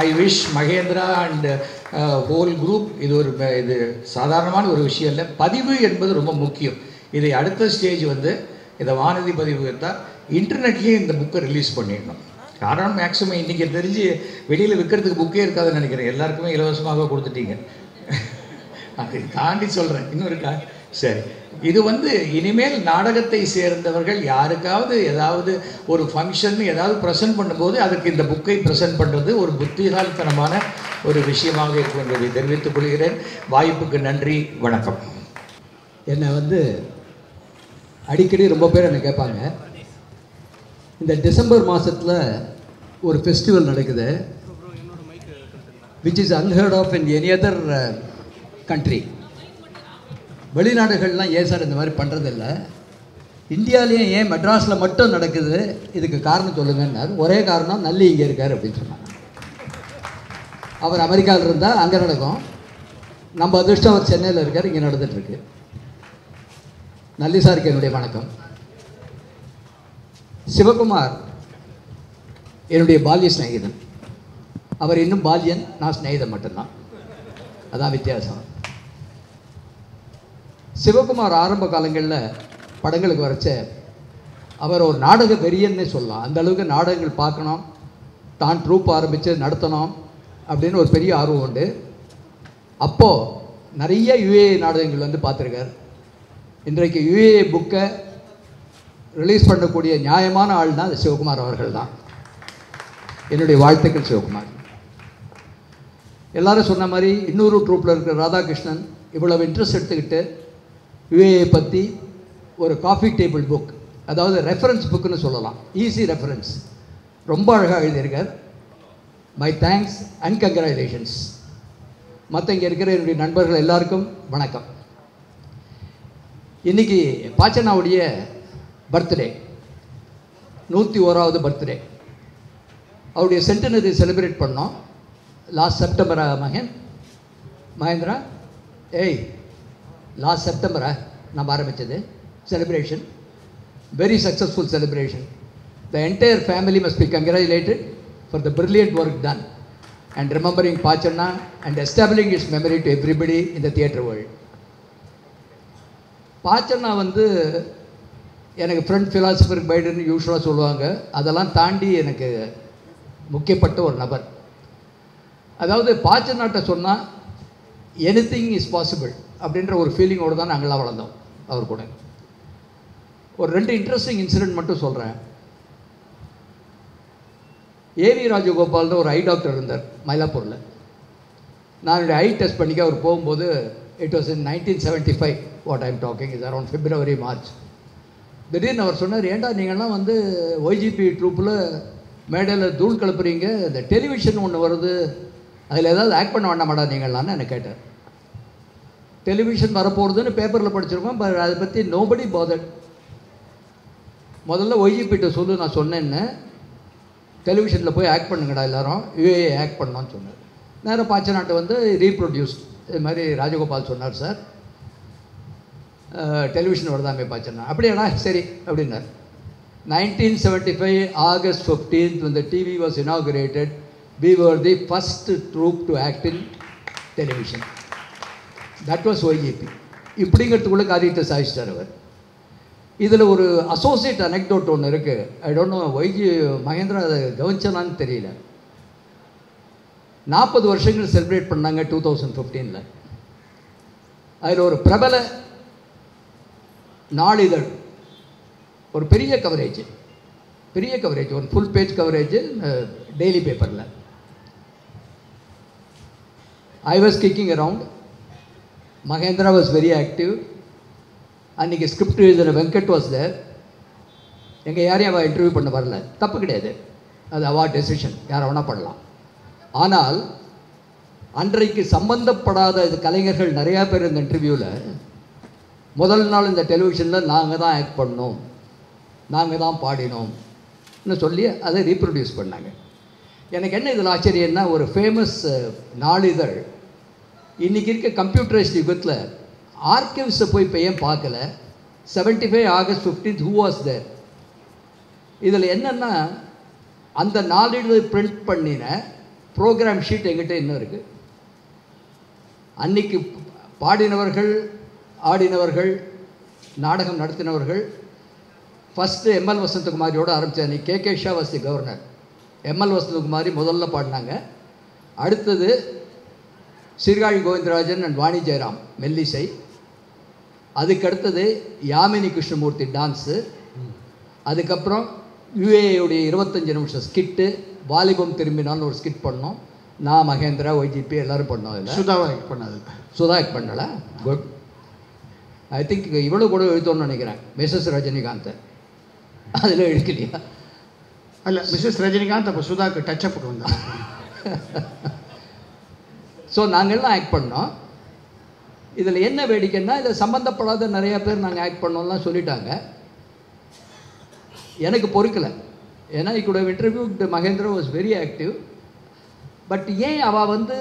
I wish Mahendra and whole group இது ஒரு இது சாதாரணமான ஒரு விஷயம் இல்லை. பதிவு என்பது ரொம்ப முக்கியம். இதை அடுத்த ஸ்டேஜ் வந்து இதை வானதி பதிவு தான் இன்டர்நெட்லேயும் இந்த புக்கை ரிலீஸ் பண்ணிடணும். காரணம் மேக்ஸிமம் இன்றைக்கி தெரிஞ்சு வெளியில் விற்கிறதுக்கு புக்கே இருக்காதுன்னு நினைக்கிறேன். எல்லாருக்குமே இலவசமாக கொடுத்துட்டீங்க. அதை தாண்டி சொல்கிறேன் இன்னும் இருக்கா சரி. இது வந்து இனிமேல் நாடகத்தை சேர்ந்தவர்கள் யாருக்காவது ஏதாவது ஒரு ஃபங்க்ஷன் ஏதாவது ப்ரெசென்ட் பண்ணும்போது அதுக்கு இந்த புக்கை ப்ரெசென்ட் பண்ணுறது ஒரு புத்திசாலித்தனமான ஒரு விஷயமாக இருக்கும் என்பதை தெரிவித்துக் கொள்கிறேன். வாய்ப்புக்கு நன்றி. வணக்கம். என்னை வந்து அடிக்கடி ரொம்ப பேர் என்னை கேட்பாங்க. இந்த டிசம்பர் மாதத்தில் ஒரு ஃபெஸ்டிவல் நடக்குது which is unheard of in any other country வெளிநாடுகள்லாம் ஏன் சார் இந்த மாதிரி பண்ணுறதில்ல இந்தியாவிலேயும் ஏன் மெட்ராஸில் மட்டும் நடக்குது? இதுக்கு காரணம் சொல்லுங்கன்னாரு. ஒரே காரணம் நல்லி இங்கே இருக்கார் அப்படின்னு சொன்னாங்க. அவர் அமெரிக்காவில் இருந்தால் அங்கே நடக்கும். நம்ம அதிர்ஷ்டம் அவர் சென்னையில் இருக்கார் இங்கே நடந்துகிட்ருக்கு நல்லி சாருக்கு என்னுடைய வணக்கம். சிவகுமார் என்னுடைய பால்ய சிநேகிதன். அவர் இன்னும் பால்யன் நான் சிநேகிதன் மட்டும்தான். அதான் வித்தியாசம். சிவகுமார் ஆரம்ப காலங்களில் படங்களுக்கு வரைச்ச அவர் ஒரு நாடக வெறியன்னே சொல்லலாம். அந்த அளவுக்கு நாடகங்கள் பார்க்கணும். தான் ட்ரூப் ஆரம்பித்து நடத்தணும் அப்படின்னு ஒரு பெரிய ஆர்வம் உண்டு. அப்போது நிறைய யுஏ நாடகங்கள் வந்து பார்த்துருக்கார். இன்றைக்கு யுஏ புக்கை ரிலீஸ் பண்ணக்கூடிய நியாயமான ஆள் தான் சிவகுமார் அவர்கள் தான். என்னுடைய வாழ்த்துக்கள் சிவகுமார். எல்லாரும் சொன்ன மாதிரி இன்னொரு ட்ரூப்பில் இருக்கிற ராதாகிருஷ்ணன் இவ்வளவு இன்ட்ரெஸ்ட் எடுத்துக்கிட்டு யுஏஏ பற்றி ஒரு காஃபி டேபிள் புக் அதாவது ரெஃபரன்ஸ் புக்குன்னு சொல்லலாம். ஈஸி ரெஃபரன்ஸ் ரொம்ப அழகாக எழுதியிருக்கார். மை தேங்க்ஸ் அண்ட் கங்க்ராச்சுலேஷன்ஸ் மற்ற இங்கே இருக்கிற என்னுடைய நண்பர்கள் எல்லாருக்கும் வணக்கம். இன்னைக்கு பாச்சனாவுடைய பர்த்டே நூற்றி ஓராவது பர்த்டே அவருடைய சென்டனரி செலிப்ரேட் பண்ணோம். லாஸ்ட் செப்டம்பரா மகன் மகேந்திரா. ஏய் லாஸ்ட் செப்டம்பரை நம்ம ஆரம்பித்தது celebration very successful celebration the entire family must be congratulated for the brilliant work done and remembering Bachanna and establishing its memory to everybody இந்த தியேட்டர் வேர்ல்டு பாச்சன்னா வந்து எனக்கு ஃப்ரெண்ட் ஃபிலாசபர் பைடன் யூஸ்வலாக சொல்லுவாங்க அதெல்லாம் தாண்டி எனக்கு முக்கியப்பட்ட ஒரு நபர் அதாவது பாச்சனாட்ட சொன்னால் எனி திங் இஸ் பாசிபிள் அப்படின்ற ஒரு ஃபீலிங்கோடு தான் நாங்கள்லாம் வளர்ந்தோம் அவர் கூட. ஒரு ரெண்டு இன்ட்ரெஸ்டிங் இன்சிடென்ட் மட்டும் சொல்கிறேன் ஏவி ராஜகோபால்னு ஒரு ஐ டாக்டர் இருந்தார் மயிலாப்பூரில். நான் என்னுடைய ஐ டெஸ்ட் பண்ணிக்க அவர் போகும்போது it was in nineteen seventy five what I'm talking is around February March திடீர்னு அவர் சொன்னார் ஏன்டா நீங்கள்லாம் வந்து ஒய்ஜிபி ட்ரூப்பில் மேடையில் தூள் கிளப்புறீங்க இந்த டெலிவிஷன் ஒன்று வருது அதில் ஏதாவது ஆக்ட் பண்ண வேண்டாமாடா நீங்களான்னு எனக்கு கேட்டார். டெலிவிஷன் வரப்போகிறதுன்னு பேப்பரில் படிச்சிருக்கோம் பட் அதை பற்றி நோபடி பாதட் முதல்ல ஒய்ஜிபிட்ட சொல்லு நான் சொன்னேன்னு. டெலிவிஷனில் போய் ஆக்ட் பண்ணுங்கடா எல்லாரும். யூஏ ஆக்ட் பண்ணோன்னு சொன்னார். நேராக பாச்சநாட்டை வந்து ரீப்ரொடியூஸ் இது மாதிரி ராஜகோபால் சொன்னார் சார். டெலிவிஷன் வருதாமே பாச்சனா அப்படியாடா சரி அப்படின்னார். Nineteen seventy five August fifteenth வந்து TV was inaugurated we were the first troupe to act in television that was YGP இப்படிங்கிறதுக்குள்ளே காரியத்தை சாதிச்சிட்டார் அவர். இதில் ஒரு அசோசியேட் அனெக்டோட் ஒன்று இருக்குது I don't know YG Mahendra அதை கவனிச்சலான்னு தெரியல. நாற்பது வருஷங்கள் செலிப்ரேட் பண்ணாங்க டூ தௌசண்ட் ஃபிஃப்டீனில் அதில் ஒரு பிரபல நாளிதழ் ஒரு பெரிய கவரேஜ் பெரிய கவரேஜ் ஒரு ஃபுல் பேஜ் கவரேஜ் டெய்லி பேப்பரில் I was kicking around Mahendra was very active அன்றைக்கி ஸ்கிரிப்ட் எழுதின வெங்கட் வாஸ் தேர் எங்கள் யாரையும் அவள் இன்டர்வியூ பண்ண வரல. தப்பு கிடையாது. அது அவா டெசிஷன் யாரை வேணால் பண்ணலாம். ஆனால் அன்றைக்கு சம்பந்தப்படாத இது கலைஞர்கள் நிறையா பேர் இந்த இன்டர்வியூவில் முதல் நாள் இந்த டெலிவிஷனில் நாங்கள் தான் ஆக்ட் பண்ணோம். நாங்கள் தான் பாடினோம்னு சொல்லி அதை ரீப்ரொடியூஸ் பண்ணாங்க. எனக்கு என்ன இதில் ஆச்சரியன்னா ஒரு ஃபேமஸ் நாளிதழ் இன்றைக்கி இருக்க கம்ப்யூட்டரைஸ் யுகத்தில் ஆர்கிவ்ஸை போய் இப்போ ஏன் பார்க்கல? Seventy five August fifteenth who was there இதில் என்னென்னா அந்த நாளிதழ் பிரிண்ட் பண்ணின ப்ரோக்ராம் ஷீட் எங்கிட்ட இன்னும் இருக்குது அன்னைக்கு பாடினவர்கள் ஆடினவர்கள் நாடகம் நடத்தினவர்கள் ஃபஸ்ட்டு எம்எல் வசந்தகுமாரியோடு ஆரம்பித்தார் அன்னைக்கு K K Shah was the governor ML Vasanthakumari முதல்ல பாடினாங்க. அடுத்தது சீர்காழி கோவிந்தராஜன் அண்ட் வாணி ஜெயராம் மெல்லிசை. அதுக்கு அடுத்தது யாமினி கிருஷ்ணமூர்த்தி டான்ஸு அதுக்கப்புறம் யுஏயுடைய இருபத்தஞ்சு நிமிஷம் ஸ்கிட்டு வாலிபம் திரும்பினான்னு ஒரு ஸ்கிட் பண்ணோம். நான் மகேந்திரா ஒய்ஜிபி எல்லோரும் பண்ணோம் அதில். சுதாவா ஆக்ட் பண்ணது. சுதா ஆக்ட் பண்ணல. குட் ஐ திங்க் இவ்வளோ கூட எழுத்தோன்னு நினைக்கிறேன். மிஸ்ஸஸ் ரஜினிகாந்த். அதில் எழுக்கலையா? அல்ல மிஸ்ஸஸ் ரஜினிகாந்த் அப்போ சுதாக்கு டச் அப்புக்கு வந்தாங்க ஸோ நாங்கள்லாம் ஆக்ட் பண்ணோம். இதில் என்ன வேடிக்கைன்னா இதில் சம்மந்தப்படாத நிறைய பேர் நாங்கள் ஆக்ட் பண்ணோம்லாம் சொல்லிட்டாங்க. எனக்கு பொறுக்கலை. ஏன்னா இக்கூட good interview Mahendra was very active but ஏன் அவள் வந்து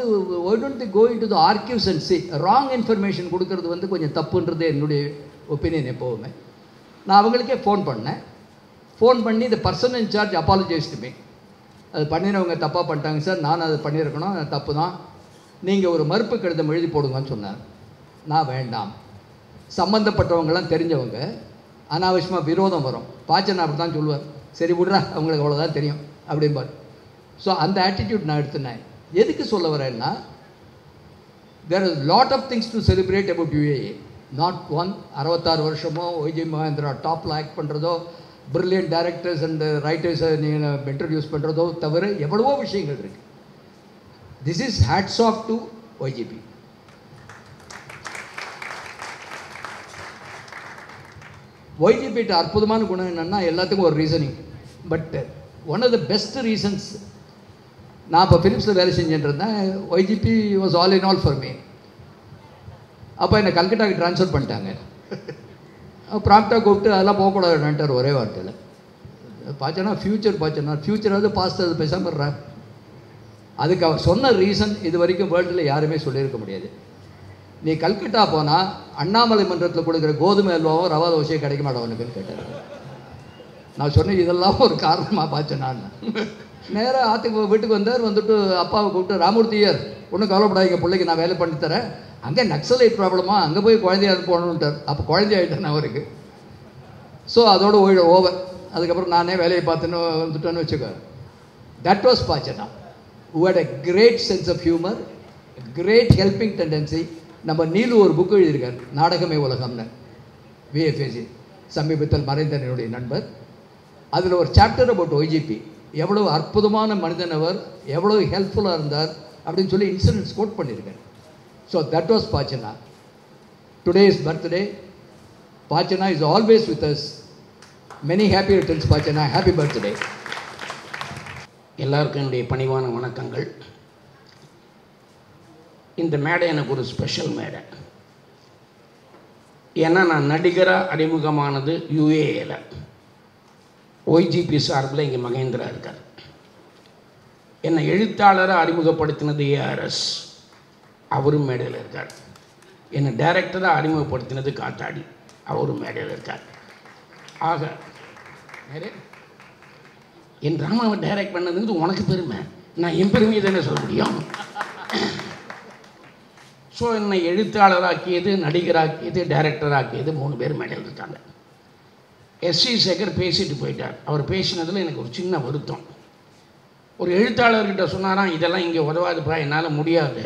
why don't the going to the argues and see wrong information கொடுக்கறது வந்து கொஞ்சம் தப்புன்றது என்னுடைய ஒப்பீனியன் எப்போவுமே. நான் அவங்களுக்கே ஃபோன் பண்ணேன். ஃபோன் பண்ணி இந்த person in charge apologise to me அது பண்ணினவங்க தப்பாக பண்ணிட்டாங்க சார். நான் அதை பண்ணியிருக்கணும். தப்பு தான் நீங்கள் ஒரு மறுப்பு கடிதம் எழுதி போடுங்கன்னு சொன்னார். நான் வேண்டாம். சம்மந்தப்பட்டவங்கெல்லாம் தெரிஞ்சவங்க அனாவசியமாக விரோதம் வரும். பாச்சன் அப்படி தான் சொல்லுவார் சரி விடுறா அவங்களுக்கு அவ்வளோதான் தெரியும் அப்படிம்பார். ஸோ அந்த ஆட்டிடியூட் நான் எடுத்துனேன். எதுக்கு சொல்ல வரேன்னா there is lot of things to celebrate about UAA not one அறுபத்தாறு வருஷமோ ஒய்ஜி மகேந்திரா டாப்பில் ஆக்ட் பண்ணுறதோ பிரில்லியன்ட் டேரக்டர்ஸ் அண்ட் ரைட்டர்ஸை நீங்கள் இன்ட்ரடியூஸ் பண்ணுறதோ தவிர எவ்வளவோ விஷயங்கள் இருக்குது this is hats off to YGP ஒய்ஜிபிட்ட அற்புதமான குணம் என்னென்னா எல்லாத்துக்கும் ஒரு reasoning but one of the best reasons நான் இப்போ ஃபிலிப்ஸில் வேலை செஞ்சுட்டு இருந்தேன் YGP was all in all for me அப்போ என்னை கல்கட்டாக்கு ட்ரான்ஸ்ஃபர் பண்ணிட்டாங்க. ப்ராப்டாக கூப்பிட்டு அதெல்லாம் போகக்கூடாதுன்ட்டார் ஒரே வார்த்தையில். பார்த்தோன்னா ஃப்யூச்சர் பார்த்தோன்னா ஃப்யூச்சர் வந்து பாஸ்ட் அது பேசாமல் அதுக்கு அவர் சொன்ன ரீசன் இது வரைக்கும் வேர்ல்டில் யாருமே சொல்லியிருக்க முடியாது. நீ கல்கட்டா போனால் அண்ணாமலை மன்றத்தில் கொடுக்குற கோதுமை அல்வாவும் ரவா தோசையும் கிடைக்க மாட்டோம் உனக்குன்னு கேட்டார். நான் சொன்னேன் இதெல்லாம் ஒரு காரணமாக பார்த்தேன் நான். நேராக ஆற்றுக்கு வீட்டுக்கு வந்தார் வந்துட்டு அப்பாவை கூப்பிட்டு ராமூர்த்தியர் ஒன்றும் கவலைப்படாதீங்க பிள்ளைக்கு நான் வேலை பண்ணி தரேன். அங்கே நக்சலைட் ப்ராப்ளமா அங்கே போய் குழந்தைய அனுப்பணுன்ட்டார் அப்போ குழந்தை ஆகிட்டேன் அவருக்கு. ஸோ அதோட ஓய்வு ஓவர். அதுக்கப்புறம் நானே வேலையை பார்த்துன்னு வந்துட்டேன்னு வச்சுக்கோ that was Bachanna who had a great sense of humor great helping tendency. நம்ம நீலு ஒரு புக் எழுதியிருக்கார் நாடகமே உலகம்னு. விஎஃப்ஏசி சமீபத்தில் மறைந்த என்னுடைய நண்பர். அதில் ஒரு சாப்டர் அபவுட் ஒய்ஜிபி எவ்வளவு அற்புதமான மனிதன் அவர் எவ்வளவு ஹெல்ப்ஃபுல்லாக இருந்தார் அப்படின்னு சொல்லி இன்சிடென்ட்ஸ் கோட் பண்ணியிருக்கேன் so that was Bachanna today is birthday Bachanna is always with us many happy returns Bachanna happy birthday எல்லாருக்கும் என்னுடைய பணிவான வணக்கங்கள். இந்த மேடை எனக்கு ஒரு ஸ்பெஷல் மேடை. ஏன்னா நான் நடிகராக அறிமுகமானது யுஏஏல. ஒய்ஜிபி சார்பில் இங்கே மகேந்திரா இருக்கார். என்னை எழுத்தாளராக அறிமுகப்படுத்தினது ஏஆர்எஸ் அவரும் மேடையில் இருக்கார். என்னை டைரக்டராக அறிமுகப்படுத்தினது காத்தாடி. அவரும் மேடையில் இருக்கார். ஆக நிறைய என் ட்ராமாவை டைரக்ட் பண்ணதுங்கிறது உனக்கு பெருமை. நான் என் பெருமையை தானே சொல்ல முடியும்? ஸோ என்னை எழுத்தாளராக்கியது நடிகராக்கியது டைரக்டராக்கியது மூணு பேர் மேடையில் இருக்காங்க எஸ்சி சேகர் பேசிட்டு போயிட்டார். அவர் பேசினதில் எனக்கு ஒரு சின்ன வருத்தம். ஒரு எழுத்தாளர்கிட்ட சொன்னாராம் இதெல்லாம் இங்கே உதவாதுப்பா என்னால் முடியாது.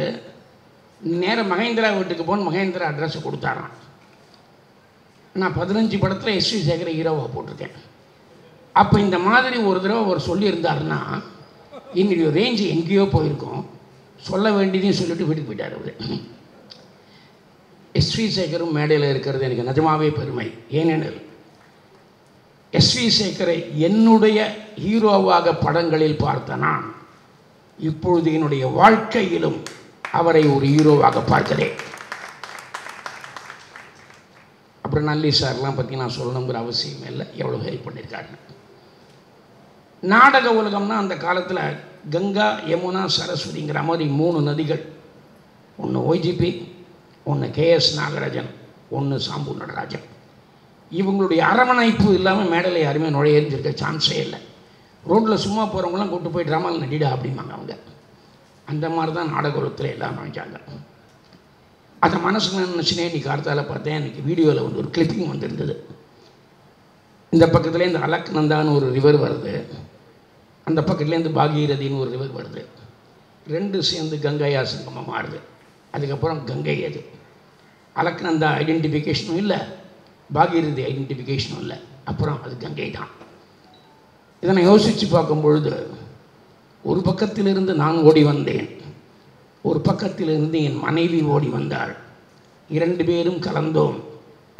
நேராக மகேந்திரா வீட்டுக்கு போன்னு மகேந்திரா அட்ரஸ் கொடுத்தாராம். நான் பதினஞ்சு படத்தில் எஸ்வி சேகர் ஹீரோவாக போட்டிருக்கேன். அப்போ இந்த மாதிரி ஒரு தடவை அவர் சொல்லியிருந்தாருன்னா என்னுடைய ரேஞ்சு எங்கேயோ போயிருக்கோம். சொல்ல வேண்டியதையும் சொல்லிட்டு வீட்டுக்கு போயிட்டார் அவர். எஸ்வி சேகரும் மேடையில் இருக்கிறது எனக்கு நிஜமாவே பெருமை. ஏனெனில் எஸ்வி சேகரை என்னுடைய ஹீரோவாக படங்களில் பார்த்த நான் இப்பொழுது என்னுடைய வாழ்க்கையிலும் அவரை ஒரு ஹீரோவாக பார்க்கிறேன். அப்புறம் நல்லி சார்லாம் பற்றி நான் சொல்லணுங்கிற அவசியம் இல்லை. எவ்வளோ ஹெல்ப் பண்ணியிருக்காருன்னு நாடக உலகம்னா அந்த காலத்தில் கங்கா யமுனா சரஸ்வதிங்கிற மாதிரி மூணு நதிகள். ஒன்று ஒய்ஜிபி ஒன்று கேஎஸ் நாகராஜன் ஒன்று சாம்பு நடராஜன். இவங்களுடைய அரவணைப்பு இல்லாமல் மேடையில் யாருமே நுழையறிஞ்சிருக்க சான்ஸே இல்லை. ரோட்டில் சும்மா போகிறவங்களாம் கூப்பிட்டு போய் ட்ராமாவில் நடிடா அப்படிம்பாங்க அவங்க. அந்த மாதிரி தான் நாடக எல்லாம் நினைச்சாங்க அதை மனசில் நினச்சினே இன்றைக்கி கார்த்தால் பார்த்தேன். இன்றைக்கி வீடியோவில் வந்து ஒரு கிளிப்பிங் வந்திருந்தது. இந்த பக்கத்துலேருந்து அலக்நந்தான்னு ஒரு ரிவர் வருது. அந்த பக்கத்துலேருந்து பாகீரதின்னு ஒரு ரிவர் வருது. ரெண்டு சேர்ந்து கங்கையா சங்கமாக மாறுது. அதுக்கப்புறம் கங்கை அது. அலக்நந்தா ஐடென்டிஃபிகேஷனும் இல்லை. பாகீரதி ஐடென்டிஃபிகேஷனும் இல்லை. அப்புறம் அது கங்கை தான் இதை நான் யோசித்து பார்க்கும் பொழுது ஒரு பக்கத்திலிருந்து நான் ஓடி வந்தேன். ஒரு பக்கத்திலிருந்து என் மனைவி ஓடி வந்தாள். இரண்டு பேரும் கலந்தோம்.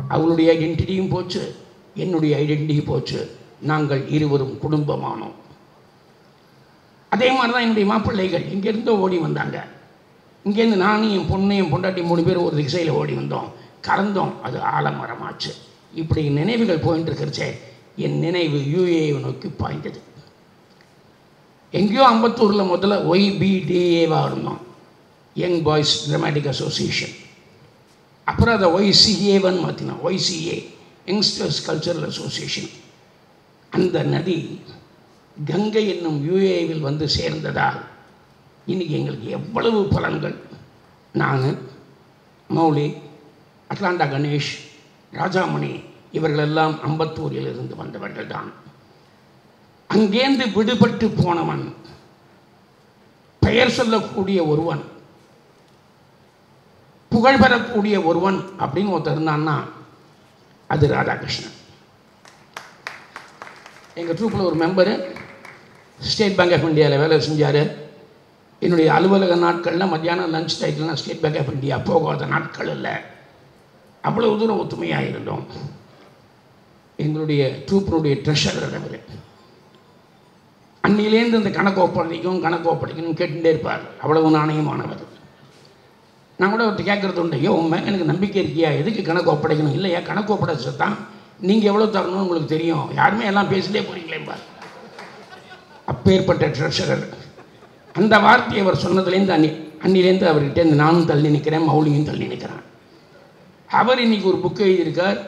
அவளுடைய ஐடென்டிட்டியும் போச்சு. என்னுடைய ஐடென்டிட்டி போச்சு. நாங்கள் இருவரும் குடும்பமானோம். அதே மாதிரி தான் என்னுடைய மாப்பிள்ளைகள். இங்கேருந்தோ ஓடி வந்தாங்க. இங்கேருந்து நானும் என் பொண்ணு என் பொண்டாட்டி மூணு பேர் ஒரு திசையில் ஓடி வந்தோம். கறந்தோம். அது ஆலமரமாச்சு. இப்படி நினைவுகள் போயிட்டு இருக்கிறச்சே என் நினைவு யூஏவை நோக்கி பாய்ந்தது. எங்கேயோ அம்பத்தூரில் முதல்ல ஒய்பிடிஏவாக இருந்தோம். Young boys dramatic association. அப்புறம் அதை ஒய்சிஏவன் மாற்றினோம் ஒய்சிஏ. யங்ஸ்டர்ஸ் கல்ச்சரல் அசோசியேஷன் அந்த நதி கங்கை என்னும் யுஏவில் வந்து சேர்ந்ததால் இன்றைக்கி எங்களுக்கு எவ்வளவு பலன்கள்? நான் மௌலி அட்லாண்டா கணேஷ் ராஜாமணி இவர்களெல்லாம் அம்பத்தூரில் இருந்து வந்தவர்கள் தான் அங்கேந்து விடுபட்டு போனவன் பெயர் சொல்லக்கூடிய ஒருவன் புகழ் பெறக்கூடிய ஒருவன் அப்படின்னு ஒருத்தர் இருந்தான்னா அது ராதாகிருஷ்ணன். எங்கள் ட்ரூப்பில் ஒரு மெம்பரு ஸ்டேட் பேங்க் ஆஃப் இந்தியாவில் வேலை செஞ்சார். என்னுடைய அலுவலக நாட்களில் மத்தியானம் லஞ்ச் டைத்தில் நான் ஸ்டேட் பேங்க் ஆஃப் இந்தியா போகாத நாட்கள் இல்லை அவ்வளவு தூரம் ஒத்துமையாக இருந்தோம். எங்களுடைய ட்ரூப்பினுடைய ட்ரெஷரர் அவர். அன்னிலேருந்து இந்த கணக்கு ஒப்படைக்கும் கணக்கு ஒப்படைக்கணும்னு கேட்டுகிட்டே இருப்பார். அவ்வளவு நாணயமானவர். நான் கூட ஒருத்தர் கேட்குறது உண்டு. ஐயோ உன் எனக்கு நம்பிக்கை இருக்கியா? எதுக்கு கணக்கு ஒப்படைக்கணும்? இல்லையா? கணக்கு ஒப்படைச்சு தான் நீங்கள் எவ்வளோ தரணும்னு உங்களுக்கு தெரியும். யாருமே எல்லாம் பேசிட்டே போகிறீங்களே பார். அப்பேற்பட்ட ட்ரெஷரர் அந்த வார்த்தையை அவர் சொன்னதுலேருந்து அன்னி அன்னிலேருந்து அவர்கிட்டேருந்து நானும் தள்ளி நிற்கிறேன் மௌலியும் தள்ளி நிற்கிறேன் அவர் இன்னைக்கு ஒரு புக்கு எழுதியிருக்கார்.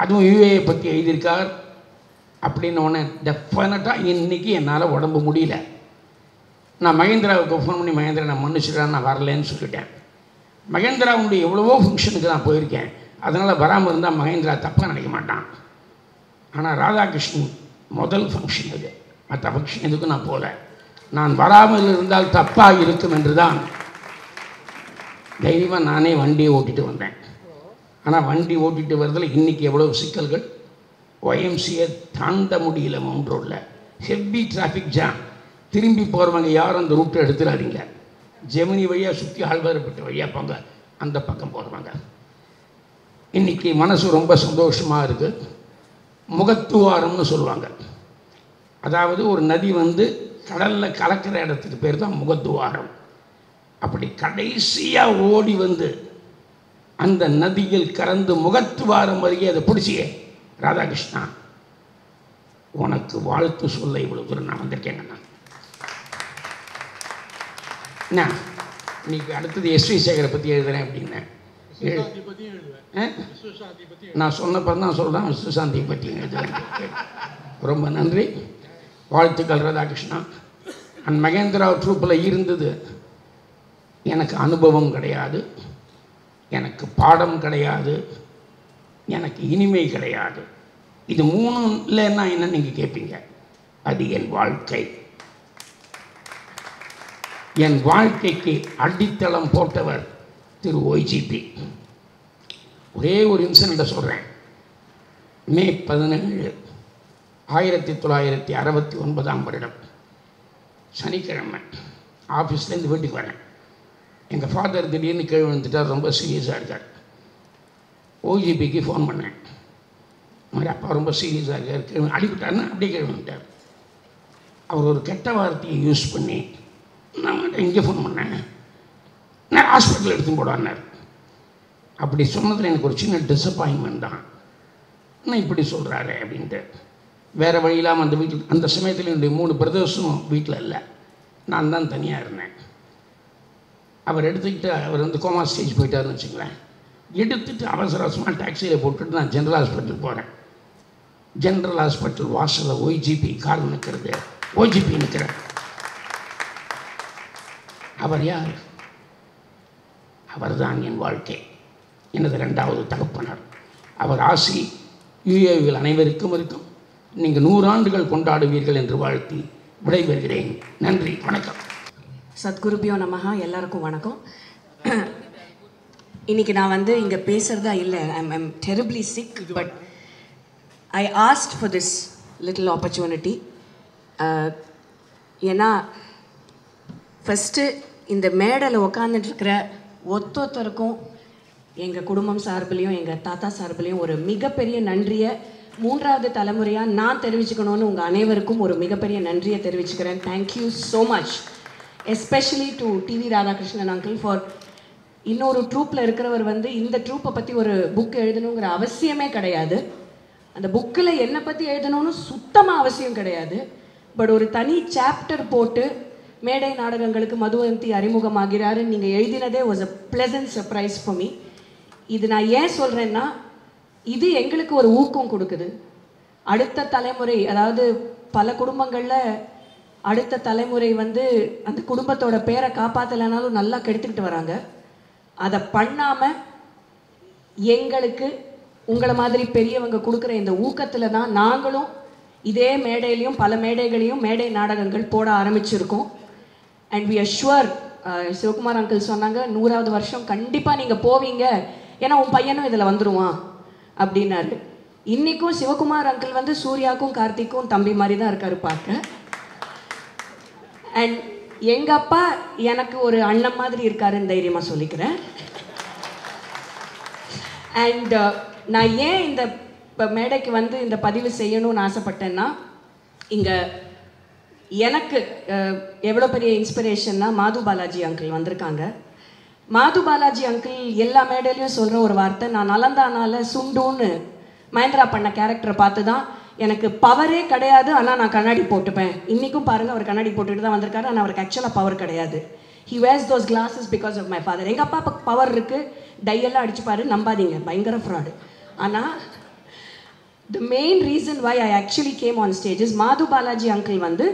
அதுவும் யூஏயை பற்றி எழுதியிருக்கார். அப்படின்னு உடனே டெஃபினட்டாக இன்னைக்கு என்னால் உடம்பு முடியல. நான் மகேந்திராவுக்கு ஃபோன் பண்ணி மகேந்திரா நான் மன்னிச்சுட்டேன் நான் வரலன்னு சொல்லிட்டேன். மகேந்திராவுடைய எவ்வளவோ ஃபங்க்ஷனுக்கு நான் போயிருக்கேன். அதனால் வராமல் இருந்தால் மகேந்திரா தப்பாக நினைக்க மாட்டான். ஆனால் ராதாகிருஷ்ணன் முதல் ஃபங்க்ஷன் இது மற்ற ஃபங்க்ஷன் எதுக்கும் நான் போகல நான் வராமல் இருந்தால் தப்பாக இருக்கும் என்று தான் தைரியமாக நானே வண்டியை ஓட்டிட்டு வந்தேன். ஆனால் வண்டி ஓட்டிட்டு வரதில் இன்றைக்கி எவ்வளோ சிக்கல்கள்? ஒய்எம்சியை தாண்ட முடியல மவுண்ட் ரோட்டில் ஹெவி டிராஃபிக் ஜாம் திரும்பி போகிறவங்க யாரும் அந்த ரூட்டை எடுத்துடாதீங்க ஜெமினி வழியாக சுற்றி ஆழ்வார்பட்டு வழியாக போங்க. அந்த பக்கம் போடுவாங்க இன்றைக்கி மனசு ரொம்ப சந்தோஷமாக இருக்குது முகத்துவாரம்னு சொல்லுவாங்க. அதாவது ஒரு நதி வந்து கடலில் கலக்கிற இடத்துக்கு பேர் தான் முகத்துவாரம். அப்படி கடைசியாக ஓடி வந்து அந்த நதியில் கறந்து முகத்துவாரம் அருகே அதை பிடிச்சியே. ராதாகிருஷ்ணா உனக்கு வாழ்த்து சொல்ல இவ்வளோ தூரம் நான் வந்திருக்கேங்கண்ணா நான் என்ன? இன்னைக்கு அடுத்தது எஸ் வி சேகரை பற்றி எழுதுறேன் அப்படின்னேன். ஆ? நான் சொன்னப்போ தான் சொல்கிறேன் விஸ்வசாந்தியை பற்றி எழுதுறேன். ரொம்ப நன்றி. வாழ்த்துக்கள் ராதாகிருஷ்ணா. அண்ட் மகேந்திரா ட்ரூப்பில் இருந்தது. எனக்கு அனுபவம் கிடையாது. எனக்கு பாடம் கிடையாது. எனக்கு இனிமை கிடையாது. இது மூணும் இல்லைன்னா என்ன நீங்கள் கேட்பீங்க அது என் வாழ்க்கை. என் வாழ்க்கைக்கு அடித்தளம் போட்டவர் திரு ஒய்ஜிபி ஒரே ஒரு இன்சிடெண்ட்டை சொல்கிறேன் மே பதினேழு ஆயிரத்தி தொள்ளாயிரத்தி அறுபத்தி ஒன்பதாம் வருடம். சனிக்கிழமை ஆஃபீஸ்லேருந்து வீட்டுக்கு வரேன். எங்கள் ஃபாதர் திடீர்னு கீழே விழுந்துட்டார் ரொம்ப சீரியஸாக இருக்கார். ஓஜிபிக்கு ஃபோன் பண்ணேன். மாதிரி அப்பா ரொம்ப சீரியஸாக இருக்கார் கீழே அடிக்கிட்டாருன்னு அப்படியே கீழே வந்துட்டார் அவர் ஒரு கெட்ட வார்த்தையை யூஸ் பண்ணி நான் இங்கே ஃபோன் பண்ணேன். நான் ஹாஸ்பிட்டல் எடுத்து போடான்னார். அப்படி சொன்னதில் எனக்கு ஒரு சின்ன டிசப்பாயின்மெண்ட் தான். என்ன இப்படி சொல்கிறாரு அப்படின்ட்டு. வேறு வழி இல்லாமல் அந்த வீட்டில் அந்த சமயத்தில் என்னுடைய மூணு பிரதர்ஸும் வீட்டில் இல்லை. நான் தான் தனியாக இருந்தேன். அவர் எடுத்துக்கிட்டு அவர் வந்து கோமா ஸ்டேஜ் போயிட்டாருன்னு வச்சுங்களேன் எடுத்துட்டு அவசர அவசரமாக டாக்ஸியில் போட்டுட்டு நான் ஜென்ரல் ஹாஸ்பிட்டல் போகிறேன் ஜென்ரல் ஹாஸ்பிட்டல் வாசலில் ஒய்ஜிபி கார் நிற்கிறது ஓஜிபி நிற்கிறேன் அவர் யார்? அவர்தான் என் வாழ்க்கை. எனது ரெண்டாவது தகப்பனர். அவர் ஆசி யூஏவில் அனைவருக்கும் இருக்கும். நீங்கள் நூறாண்டுகள் கொண்டாடுவீர்கள் என்று வாழ்த்தி விடைபெறுகிறேன். நன்றி வணக்கம். சத்குருபியோ நமகா எல்லாருக்கும் வணக்கம். இன்னைக்கு நான் வந்து இங்கே பேசுகிறதா இல்லை. I'm I'm terribly sick but I asked for this little opportunity ஏன்னா ஃபஸ்ட்டு இந்த மேடையில் உக்காந்துட்டு இருக்கிற ஒத்தொத்தருக்கும் எங்கள் குடும்பம் சார்பிலையும் எங்கள் தாத்தா சார்பிலையும் ஒரு மிகப்பெரிய நன்றியை மூன்றாவது தலைமுறையாக நான் தெரிவிச்சுக்கணும்னு உங்கள் அனைவருக்கும் ஒரு மிகப்பெரிய நன்றியை தெரிவிச்சுக்கிறேன். Thank you so much especially to TV Radhakrishnan uncle for இன்னொரு ட்ரூப்பில் இருக்கிறவர் வந்து இந்த ட்ரூப்பை பற்றி ஒரு புக் எழுதணுங்கிற அவசியமே கிடையாது. அந்த புக்கில் என்னை பற்றி எழுதணும்னு சுத்தமாக அவசியம் கிடையாது. பட் ஒரு தனி சாப்டர் போட்டு மேடை நாடகங்களுக்கு மதுவந்தி அறிமுகமாகிறாரு. நீங்கள் எழுதினதே was a pleasant surprise for me இது நான் ஏன் சொல்கிறேன்னா இது எங்களுக்கு ஒரு ஊக்கம் கொடுக்குது. அடுத்த தலைமுறை அதாவது பல குடும்பங்களில் அடுத்த தலைமுறை வந்து அந்த குடும்பத்தோட பேரை காப்பாற்றலைனாலும் நல்லா கெடுத்துக்கிட்டு வராங்க. அதை பண்ணாமல் எங்களுக்கு உங்களை மாதிரி பெரியவங்க கொடுக்குற இந்த ஊக்கத்தில் தான் நாங்களும் இதே மேடையிலையும் பல மேடைகளையும் மேடை நாடகங்கள் போட ஆரம்பிச்சிருக்கோம். And we are sure Sivakumar uncle சொன்னாங்க நூறாவது வருஷம் கண்டிப்பாக நீங்கள் போவீங்க. ஏன்னா உன் பையனும் இதில் வந்துடுவான் அப்படின்னாரு. இன்னைக்கும் சிவகுமார் அங்கிள் வந்து சூர்யாக்கும் கார்த்திக்கும் தம்பி மாதிரி தான் இருக்காரு பார்க்க. அண்ட் எங்கள் அப்பா எனக்கு ஒரு அண்ணன் மாதிரி இருக்காருன்னு தைரியமாக சொல்லிக்கிறேன். அண்ட் uh, நான் ஏன் இந்த மேடைக்கு வந்து இந்த பதிவு செய்யணும்னு ஆசைப்பட்டேன்னா இங்கே எனக்கு எவ்வளோ பெரிய இன்ஸ்பிரேஷன்னா மாது பாலாஜி அங்கிள் வந்திருக்காங்க. மாது பாலாஜி அங்கிள் எல்லா மேடையிலையும் சொல்கிற ஒரு வார்த்தை நான் நலந்தானால சுண்டுன்னு மகேந்திரா பண்ண கேரக்டரை பார்த்து தான் எனக்கு பவரே கிடையாது ஆனால் நான் கண்ணாடி போட்டுப்பேன். இன்றைக்கும் பாருங்கள் அவர் கண்ணாடி போட்டுட்டு தான் வந்திருக்காரு ஆனால் அவருக்கு ஆக்சுவலாக பவர் கிடையாது. He wears those glasses because of my father எங்கள் அப்பா பவர் இருக்குது டையெல்லாம் அடிச்சுப்பாரு நம்பாதீங்க பயங்கர ஃப்ராடு ஆனால் the main reason why I actually came on stages Madhu Balaji uncle வந்து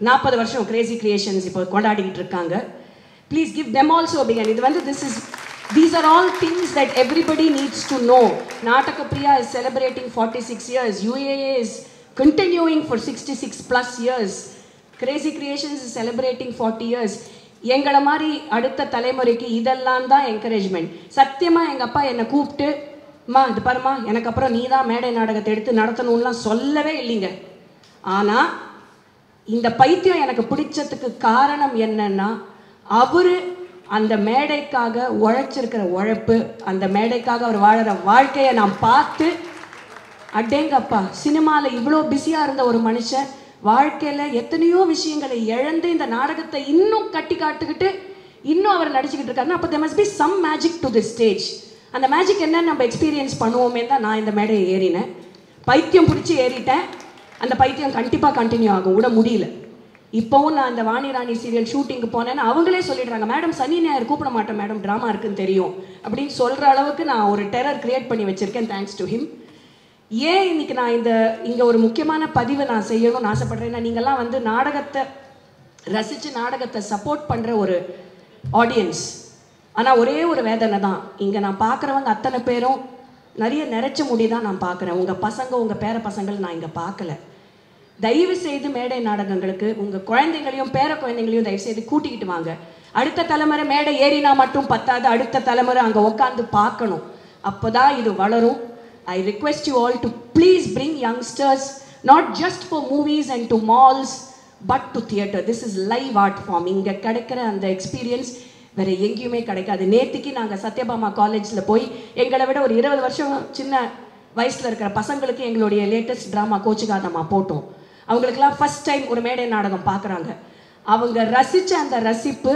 நாற்பது வருஷம் கிரேசி கிரியேஷன்ஸ் இப்போ கொண்டாடிக்கிட்டு இருக்காங்க. Please give them also begin இது வந்து this is these are all things that everybody needs to know Nataka Priya is celebrating forty six years UAA is continuing for sixty six plus years Crazy Creations is celebrating forty years எங்களை மாதிரி அடுத்த தலைமுறைக்கு இதெல்லாம் தான் encouragement சத்தியமாக எங்கள் அப்பா என்னை கூப்பிட்டு அம்மா இது பாரும்மா எனக்கு அப்புறம் நீ தான் மேடை நாடகத்தை எடுத்து நடத்தணும்லாம் சொல்லவே இல்லைங்க. ஆனால் இந்த பைத்தியம் எனக்கு பிடிச்சதுக்கு காரணம் என்னன்னா அவரு அந்த மேடைக்காக உழைச்சிருக்கிற உழைப்பு அந்த மேடைக்காக அவர் வாழற வாழ்க்கையை நான் பார்த்து அடேங்கப்பா சினிமாவில் இவ்வளோ பிஸியாக இருந்த ஒரு மனுஷன் வாழ்க்கையில் எத்தனையோ விஷயங்களை இழந்து இந்த நாடகத்தை இன்னும் கட்டி காட்டுக்கிட்டு இன்னும் அவர் நடிச்சுக்கிட்டு இருக்காருன்னா அப்போ there must be some magic to the stage அந்த மேஜிக் என்னன்னு நம்ம எக்ஸ்பீரியன்ஸ் பண்ணுவோமே தான் நான் இந்த மேடையை ஏறினேன். பைத்தியம் பிடிச்சி ஏறிட்டேன். அந்த பைத்தியம் கண்டிப்பாக கண்டினியூ ஆகும். விட முடியல. இப்போவும் நான் அந்த வாணி ராணி சீரியல் ஷூட்டிங்க்கு போனேன்னு அவங்களே சொல்லிடுறாங்க. மேடம் சனி ஞாயிறு கூப்பிட மாட்டேன் மேடம். ட்ராமா இருக்குன்னு தெரியும். அப்படின்னு சொல்கிற அளவுக்கு நான் ஒரு டெரர் கிரியேட் பண்ணி வச்சுருக்கேன். தேங்க்ஸ் டு ஹிம் ஏன் இன்னைக்கு நான் இந்த இங்கே ஒரு முக்கியமான பதிவை நான் செய்யணும்னு ஆசைப்படுறேன்னா நீங்கள்லாம் வந்து நாடகத்தை ரசித்து நாடகத்தை சப்போர்ட் பண்ணுற ஒரு ஆடியன்ஸ் ஆனால் ஒரே ஒரு வேதனை தான். இங்கே நான் பார்க்குறவங்க அத்தனை பேரும் நிறைய நிறைச்ச முடி தான் நான் பார்க்குறேன். உங்கள் பசங்க உங்கள் பேர பசங்கள் நான் இங்கே பார்க்கல. தயவு செய்து மேடை நாடகங்களுக்கு உங்கள் குழந்தைங்களையும் பேர குழந்தைங்களையும் தயவு செய்து கூட்டிக்கிட்டு வாங்க. அடுத்த தலைமுறை மேடை ஏறினா மட்டும் பத்தாது அடுத்த தலைமுறை அங்கே உட்காந்து பார்க்கணும். அப்போதான் இது வளரும். I request you all to please bring youngsters not just for movies and to malls but to theatre this is live art form இங்கே கிடைக்கிற அந்த எக்ஸ்பீரியன்ஸ் வேற எங்கேயுமே கிடைக்காது. நேற்றுக்கு நாங்கள் சத்யபாமா காலேஜில் போய் எங்களை விட ஒரு இருபது வருஷம் சின்ன வயசில் இருக்கிற பசங்களுக்கு எங்களுடைய லேட்டஸ்ட் ட்ராமா கோச்சுக்காதம்மா போட்டோம். அவங்களுக்கெல்லாம் ஃபர்ஸ்ட் டைம் ஒரு மேடை நாடகம் பார்க்குறாங்க. அவங்க ரசித்த அந்த ரசிப்பு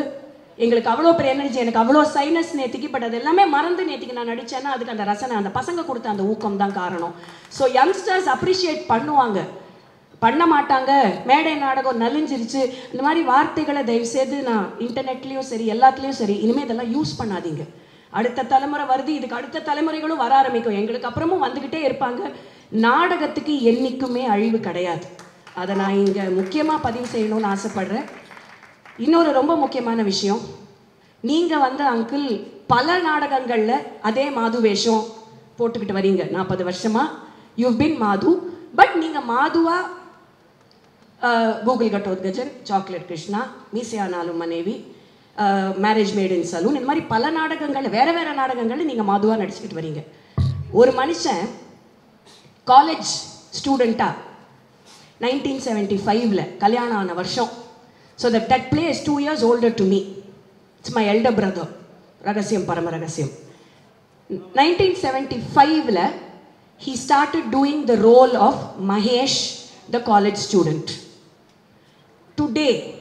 எங்களுக்கு அவ்வளோ பெரிய எனர்ஜி எனக்கு அவ்வளோ சைனஸ் நேற்றுக்கு பட் அது எல்லாமே மறந்து நேற்றுக்கு நான் நடித்தேன்னா அதுக்கு அந்த ரசனை அந்த பசங்க கொடுத்த அந்த ஊக்கம் தான் காரணம். ஸோ யங்ஸ்டர்ஸ் அப்ரிஷியேட் பண்ணுவாங்க. பண்ண மாட்டாங்க. மேடை நாடகம் நலிஞ்சிருச்சு. இந்த மாதிரி வார்த்தைகளை தயவு செய்து நான் இன்டர்நெட்லேயும் சரி எல்லாத்துலேயும் சரி இனிமேல் இதெல்லாம் யூஸ் பண்ணாதீங்க. அடுத்த தலைமுறை வருது இதுக்கு அடுத்த தலைமுறைகளும் வர ஆரம்பிக்கும். எங்களுக்கு அப்புறமும் வந்துக்கிட்டே இருப்பாங்க. நாடகத்துக்கு என்றைக்குமே அழிவு கிடையாது. அதை நான் இங்கே முக்கியமாக பதிவு செய்யணும்னு ஆசைப்படுறேன். இன்னொரு ரொம்ப முக்கியமான விஷயம். நீங்கள் வந்து அங்கிள் பல நாடகங்களில் அதே மாது வேஷம் போட்டுக்கிட்டு வரீங்க. நாற்பது வருஷமா யூ பின் மாது. பட் நீங்கள் மாதுவாக கூகுள் கட்டோத்கஜன் சாக்லேட் கிருஷ்ணா மீசையானாலும் மனைவி மேரேஜ் மேட் இன் சலூன் இந்த மாதிரி பல நாடகங்கள் வேறு வேறு நாடகங்களில் நீங்கள் மாதுவாக நடிச்சுக்கிட்டு வரீங்க. ஒரு மனுஷன் காலேஜ் ஸ்டூடெண்ட்டாக நைன்டீன் செவன்ட்டி ஃபைவ்ல கல்யாணம் ஆன வருஷம் so that that play is two years older to me it's my elder brother ரகசியம் பரம ரகசியம் நைன்டீன் செவன்ட்டி ஃபைவ்ல he started doing the role of Mahesh, the college student. Today,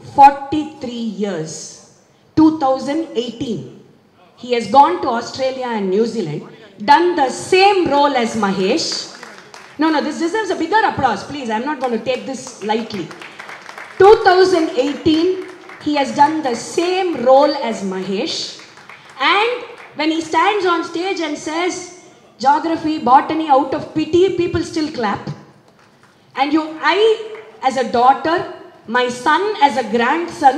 43 years, 2018, he has gone to Australia and New Zealand, done the same role as Mahesh. No, no, this deserves a bigger applause, please. I'm not going to take this lightly. 2018, he has done the same role as Mahesh. And when he stands on stage and says, geography, botany, out of pity, people still clap. And you, I, as a daughter, my son as a grandson,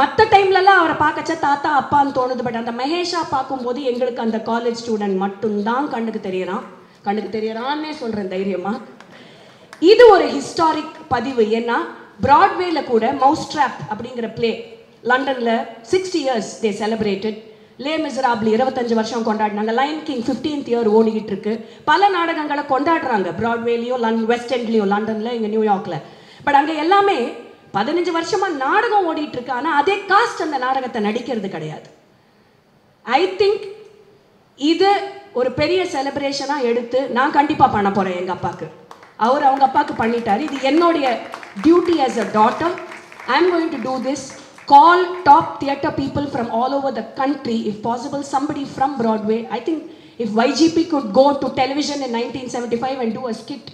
மற்ற டைம்லலாம் அவரை பார்க்கச்ச தாத்தா அப்பான்னு தோணுது but அந்த மகேஷா பார்க்கும்போது எங்களுக்கு அந்த காலேஜ் ஸ்டூடெண்ட் மட்டும்தான் கண்ணுக்கு தெரியறான் கண்ணுக்கு தெரியறான்னே சொல்கிறேன் தைரியமா. இது ஒரு ஹிஸ்டாரிக் பதிவு. ஏன்னா பிராட்வேல கூட மவுஸ் ட்ராப் அப்படிங்கிற பிளே லண்டனில் sixty years they celebrated Les Miserables இருபத்தஞ்சு வருஷம் கொண்டாடினாங்க. லைன் கிங் ஃபிஃப்டீன்த் இயர் ஓடிக்கிட்டு இருக்கு. பல நாடகங்களை கொண்டாடுறாங்க. பிராட்வேலையும் லன் வெஸ்ட் எண்ட்லேயும் லண்டனில் இங்கே நியூயார்க்கில் பட் அங்கே எல்லாமே பதினஞ்சு வருஷமா நாடகம் ஓடிட்டு இருக்கு. ஆனால் அதே காஸ்ட் அந்த நாடகத்தை நடிக்கிறது கிடையாது. ஐ திங்க் இது ஒரு பெரிய செலிப்ரேஷனாக எடுத்து நான் கண்டிப்பாக பண்ண போகிறேன் எங்கள் அப்பாவுக்கு அவர் அவங்க அப்பாவுக்கு பண்ணிட்டார் இது என்னுடைய duty as a daughter I am going to do this call top theatre people from all over the country if possible somebody from Broadway I think if YGP could go to television in nineteen seventy five and do a skit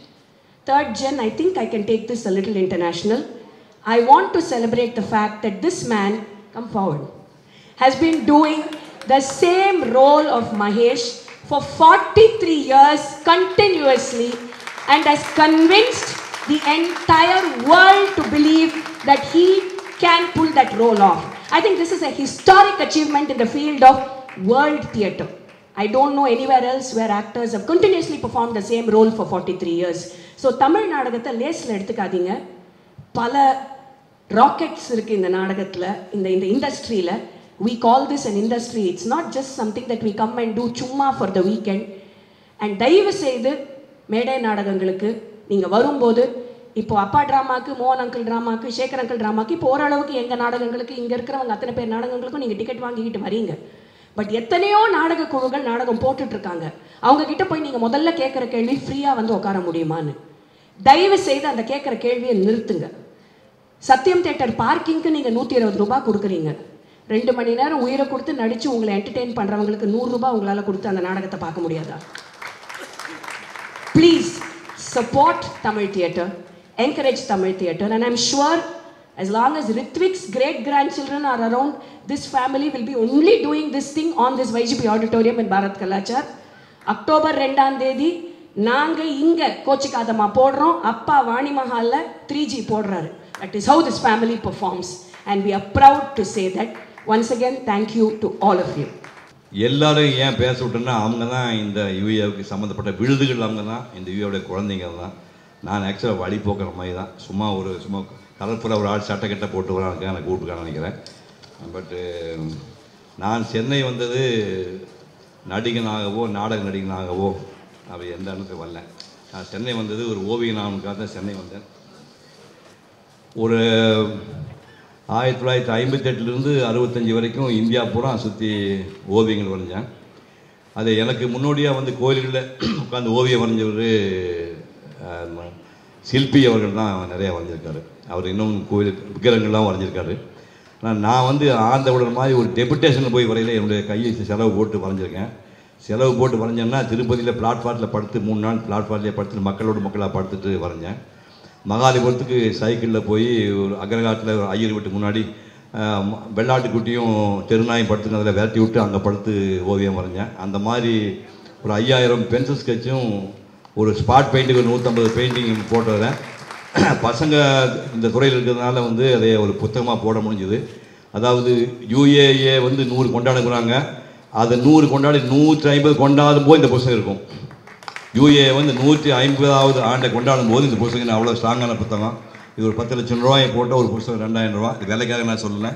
third gen I think I can take this a little international I want to celebrate the fact that this man, come forward, has been doing the same role of Mahesh for 43 years continuously and has convinced the entire world to believe that he can pull that role off. I think this is a historic achievement in the field of world theatre. I don't know anywhere else where actors have continuously performed the same role for 43 years. So Tamil நாடகத்தை லேஸில் எடுத்துக்காதீங்க பல rockets இருக்கு இந்த நாடகத்தில் இந்த இந்த இண்டஸ்ட்ரியில் we call this an industry. It's not just something that we come and do சும்மா ஃபார் த வீக்கெண்ட் அண்ட் தயவு செய்து மேடை நாடகங்களுக்கு நீங்கள் வரும்போது இப்போ அப்பா ட்ராமாக்கு மோகன் அங்கிள் ட்ராமாக்கு சேகர் அங்கிள் ட்ராமாக்கு இப்போ ஓரளவுக்கு எங்கள் நாடகங்களுக்கு இங்கே இருக்கிறவங்க அத்தனை பேர் நாடகங்களுக்கும் நீங்கள் டிக்கெட் வாங்கிக்கிட்டு வரீங்க. பட் எத்தனையோ நாடக குழுக்கள் நாடகம் போட்டுட்ருக்காங்க. அவங்க கிட்ட போய் நீங்கள் முதல்ல கேட்குற கேள்வி ஃப்ரீயாக வந்து உட்கார முடியுமான்னு. தயவு செய்து அந்த கேட்குற கேள்வியை நிறுத்துங்க. சத்யம் தேட்டர் பார்க்கிங்க்கு நீங்கள் நூற்றி இருபது ரூபாய் கொடுக்குறீங்க. ரெண்டு மணி நேரம் உயிரை கொடுத்து நடித்து உங்களை என்டர்டெயின் பண்ணுறவங்களுக்கு நூறுரூபா உங்களால் கொடுத்து அந்த நாடகத்தை பார்க்க முடியாதா? Please support Tamil theatre encourage Tamil theatre theatre. And I'm as as long as Ritwik's great grandchildren are around, this family will be only doing this thing on this YGP auditorium in Bharat Kalachar. October ரெண்டாம் தேதி நாங்கள் இங்கே கோச்சிக்காதமா போடுறோம். அப்பா வாணி மஹாலில் three G போடுறாரு. That is how this family performs and we are proud to say that once again thank you to all of you எல்லாரும் ஏன் பேச விட்டேன்னா அவங்க தான் இந்த யூஏவுக்கு சம்மந்தப்பட்ட விழுதுகள் அவங்க தான் இந்த யூஏவுடைய குழந்தைங்க தான். நான் ஆக்சுவலாக வழி போக்குற மாதிரி தான். சும்மா ஒரு சும்மா கலர்ஃபுல்லாக ஒரு ஆள் சட்டை கட்ட போட்டு வரானுக்கு நான் கூப்பிட்டுக்கான்னு நினைக்கிறேன். பட்டு நான் சென்னை வந்தது நடிகனாகவோ நாடக நடிகனாகவோ அப்படி எந்த அளவுக்கு வரல. நான் சென்னை வந்தது ஒரு ஓவியனானுக்காக தான் சென்னை வந்தேன். ஒரு ஆயிரத்தி தொள்ளாயிரத்தி ஐம்பத்தெட்டுலேருந்து அறுபத்தஞ்சி வரைக்கும் இந்தியா பூரா சுற்றி ஓவியங்கள் வரைஞ்சேன். அது எனக்கு முன்னோடியாக வந்து கோயில்களில் உட்காந்து ஓவியம் வரைஞ்சவர் சில்பி அவர்கள் தான் நிறையா வரைஞ்சிருக்காரு. அவர் இன்னும் கோயில் விக்கிரகங்கள்லாம் வரைஞ்சிருக்காரு. ஆனால் நான் வந்து ஆந்தவுடன் மாதிரி ஒரு டெபுட்டேஷனில் போய் வரையில. என்னுடைய கையை செலவு போட்டு வரைஞ்சிருக்கேன். செலவு போட்டு வரைஞ்சேன்னா திருப்பதியில் பிளாட்ஃபார்மில் படுத்து மூணு நாள் பிளாட்ஃபார்ம்லேயே படுத்து மக்களோட மக்களாக படுத்துட்டு வரைஞ்சேன். மகாலிபுரத்துக்கு சைக்கிளில் போய் ஒரு அக்ரகாட்டில் ஒரு ஐயர் வீட்டுக்கு முன்னாடி வெள்ளாட்டுக்குட்டியும் தெருநாயும் படுத்துன்னு அதில் விரட்டி விட்டு அங்கே படுத்து ஓவியம் வரைஞ்சேன். அந்த மாதிரி ஒரு ஐயாயிரம் பென்சில் ஸ்கெட்சும் ஒரு ஸ்பாட் பெயிண்ட்டுக்கு ஒரு நூற்றம்பது பெயிண்டிங் போட்டுறேன் பசங்க இந்த துறையில் இருக்கிறதுனால வந்து அதை ஒரு புத்தகமாக போட முடிஞ்சுது. அதாவது யூஏஏ வந்து நூறு கொண்டாடுகிறாங்க அதை நூறு கொண்டாடி நூற்றி ஐம்பது கொண்டாடும் போது இந்த புத்தகம் இருக்கும். யூஏ வந்து நூற்றி ஐம்பதாவது ஆண்டை கொண்டாடும் போது இந்த புத்தகம் அவ்வளோ ஸ்ட்ராங்கான புத்தகம். இது ஒரு பத்து லட்சம் ரூபாயை போட்ட ஒரு புத்தகம் ரெண்டாயிரம் ரூபா இது வேலைக்காக நான் சொல்லலை.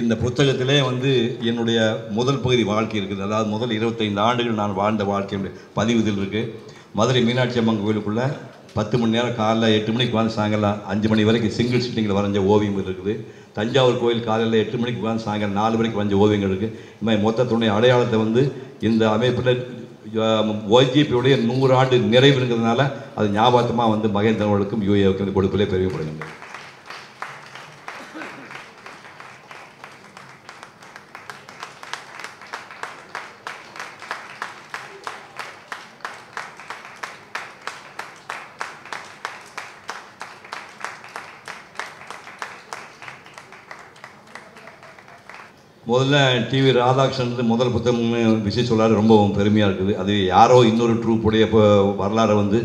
இந்த புத்தகத்திலே வந்து என்னுடைய முதல் பகுதி வாழ்க்கை இருக்குது. அதாவது முதல் இருபத்தைந்து ஆண்டுகள் நான் வாழ்ந்த வாழ்க்கையுடைய பதிவு இதில் இருக்குது மதுரை மீனாட்சி அம்மன் கோயிலுக்குள்ளே பத்து மணி நேரம் காலைல எட்டு மணிக்கு வந்து சாயங்காலம் அஞ்சு மணி வரைக்கும் சிங்கிள் சிட்டிங்கில் வரைஞ்ச ஓவியங்கள் இருக்குது. தஞ்சாவூர் கோயில் காலையில் எட்டு மணிக்கு வந்து சாயங்காலம் நாலு மணிக்கு வரைஞ்ச ஓவியங்கள் இருக்குது இந்த மாதிரி மொத்தத்துடைய அடையாளத்தை வந்து இந்த அமைப்பில் ஓஜிபியுடைய நூறு ஆண்டு அது ஞாபகமாக வந்து மகேந்திரவர்களுக்கும் யூஏவுக்கும் கொடுப்பிலே பெருமைப்படுகின்றன முதல்ல டிவி ராதாகிருஷ்ணன் முதல் புத்தகம்னு விஷயம் சொல்லாரு ரொம்ப பெருமையாக இருக்குது. அது யாரோ இன்னொரு ட்ரூப்புடைய இப்போ வரலாறை வந்து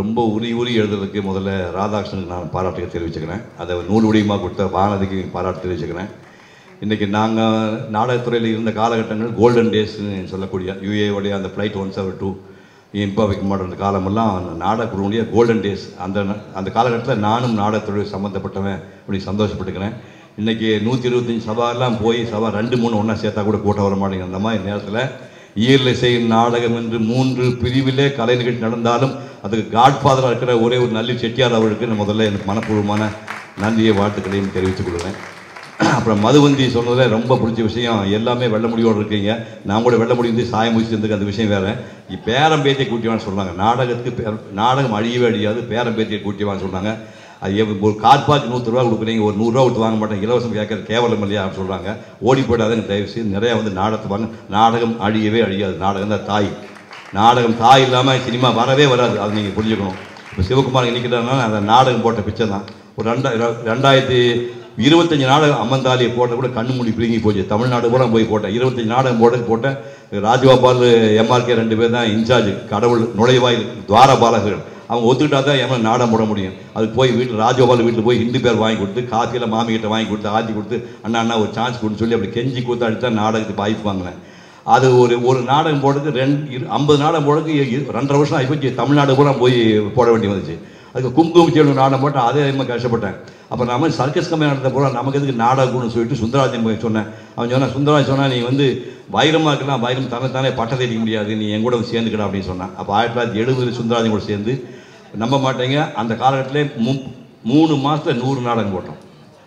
ரொம்ப உரி உரி எழுதுறதுக்கு முதல்ல ராதாகிருஷ்ணனுக்கு நான் பாராட்டுகள் தெரிவிச்சுக்கிறேன். அதை நூறு உடையமாக கொடுத்த வானதிக்கு பாராட்டு தெரிவிச்சுக்கிறேன். இன்றைக்கி நாங்கள் நாடகத்துறையில் இருந்த காலகட்டங்கள் கோல்டன் டேஸ்னு சொல்லக்கூடிய யூஏவுடைய அந்த ஃப்ளைட் ஒன் செவன் டூ இம்பா வைக்க மாட்டேன் காலமெல்லாம் அந்த நாடகக்குழுவுடைய கோல்டன் டேஸ் அந்த அந்த காலகட்டத்தில் நானும் நாடகத்துறை சம்மந்தப்பட்டவன் அப்படி சந்தோஷப்பட்டுக்கிறேன். இன்றைக்கி நூற்றி இருபத்தஞ்சி சபாலாம் போய் சபா ரெண்டு மூணு ஒன்றா சேர்த்தா கூட கூட்டம் வர மாட்டேங்குது. அந்த மாதிரி நேரத்தில் ஈரில் செய்யும் நாடகம் என்று மூன்று பிரிவிலே கலை நிகழ்ச்சி நடந்தாலும் அதுக்கு காட்ஃபாதராக இருக்கிற ஒரே ஒரு நல்லி செட்டியார் அவருக்கு நான் முதல்ல எனக்கு மனப்பூர்வமான நன்றியை வாழ்த்துக்களையும் தெரிவித்துக் கொள்வேன் அப்புறம் மதுவந்தி சொன்னதில் ரொம்ப பிடிச்ச விஷயம் எல்லாமே வெள்ள முடியோடு இருக்கீங்க. நான் கூட வெள்ள முடிந்து சாயம் முடிச்சிருந்துக்கு அந்த விஷயம் வேறு. பேரம்பேத்தியை கூட்டி பேத்தியை கூட்டிவான்னு சொன்னாங்க. நாடகத்துக்கு பே- நாடகம் அழியவே அழியாது பேரம்பேத்தியை கூட்டி கூட்டிவான்னு சொன்னாங்க. அது ஒரு கார் நூற்றுரூவா கொடுக்குறீங்க ஒரு நூறுரூவா கொடுத்து வாங்க மாட்டேன் இலவசம் கேட்கற கேவலம் இல்லையா அப்படின்னு சொல்கிறாங்க ஓடி போயிடாதுங்க தயவு செய்து நிறையா வந்து நாடகத்தை வாங்க நாடகம் அழியவே அழியாது. நாடகம் தான் தாய். நாடகம் தாய் இல்லாமல் சினிமா வரவே வராது. அது நீங்கள் புரிஞ்சுக்கணும். இப்போ சிவகுமார் நிற்கிறாருன்னா அந்த நாடகம் போட்ட பிச்சை தான். ஒரு ரெண்டா ரெண்டாயிரத்தி இருபத்தஞ்சி நாடகம் அம்மந்தாலியை போட்ட கூட கண்ணு மூடி பிடுங்கி போச்சு. தமிழ்நாடு பூரா போய் போட்டேன். இருபத்தஞ்சி நாடகம் போட்டு போட்டேன். ராஜகோபால் எம்ஆர்கே ரெண்டு பேர் தான் இன்சார்ஜ். கடவுள் நுழைவாயில் துவார பாலகர்கள் அவங்க ஒத்துக்கிட்டா தான் எவன் நாடகம் போட முடியும். அதுக்கு போய் வீட்டில் ராஜகோபால் வீட்டில் போய் ஹிந்து பேர் வாங்கி கொடுத்து காஃபியில் மாமிகிட்ட வாங்கி கொடுத்து ஆத்தி கொடுத்து அண்ணா அண்ணா ஒரு சான்ஸ் கொடுன்னு சொல்லி அப்படி கெஞ்சி கூத்தாடி தான் நாடகத்துக்கு வாய்ப்பு வாங்கினேன். அது ஒரு ஒரு நாடகம் போடுறதுக்கு ரெண்டு இரு- ஐம்பது நாடகம் போடுறதுக்கு ரெண்டரை வருஷம் ஆகிப்போச்சு தமிழ்நாடு பூரா போய் போட வேண்டி வந்துச்சு. அதுக்கு குங்கும சேவல் நாடகம் போட்டால் அதே அதிகமாக கஷ்டப்பட்டேன். அப்போ நம்ம சர்க்கஸ் கம்பெனி நடத்த பூரா நமக்கு எதுக்கு நாடகம்னு சொல்லிட்டு சுந்தராஜன் போய் சொன்னேன். அவன் சொன்னான் சுந்தராஜ் சொன்னால் நீ வந்து வைரமாக இருக்கலாம் வைரம் தன்னைத்தானே பட்டத்தை அடிக்க முடியாது. நீ என் கூட சேர்ந்துக்கடா அப்படின்னு சொன்னான். அப்போ ஆயிரத்தி தொள்ளாயிரத்தி எழுபது சுந்தராஜன் கூட சேர்ந்து நம்ப மாட்டேங்க. அந்த காலகட்டத்திலே மு மூணு மாதத்தில் நூறு நாடகம் போட்டோம்.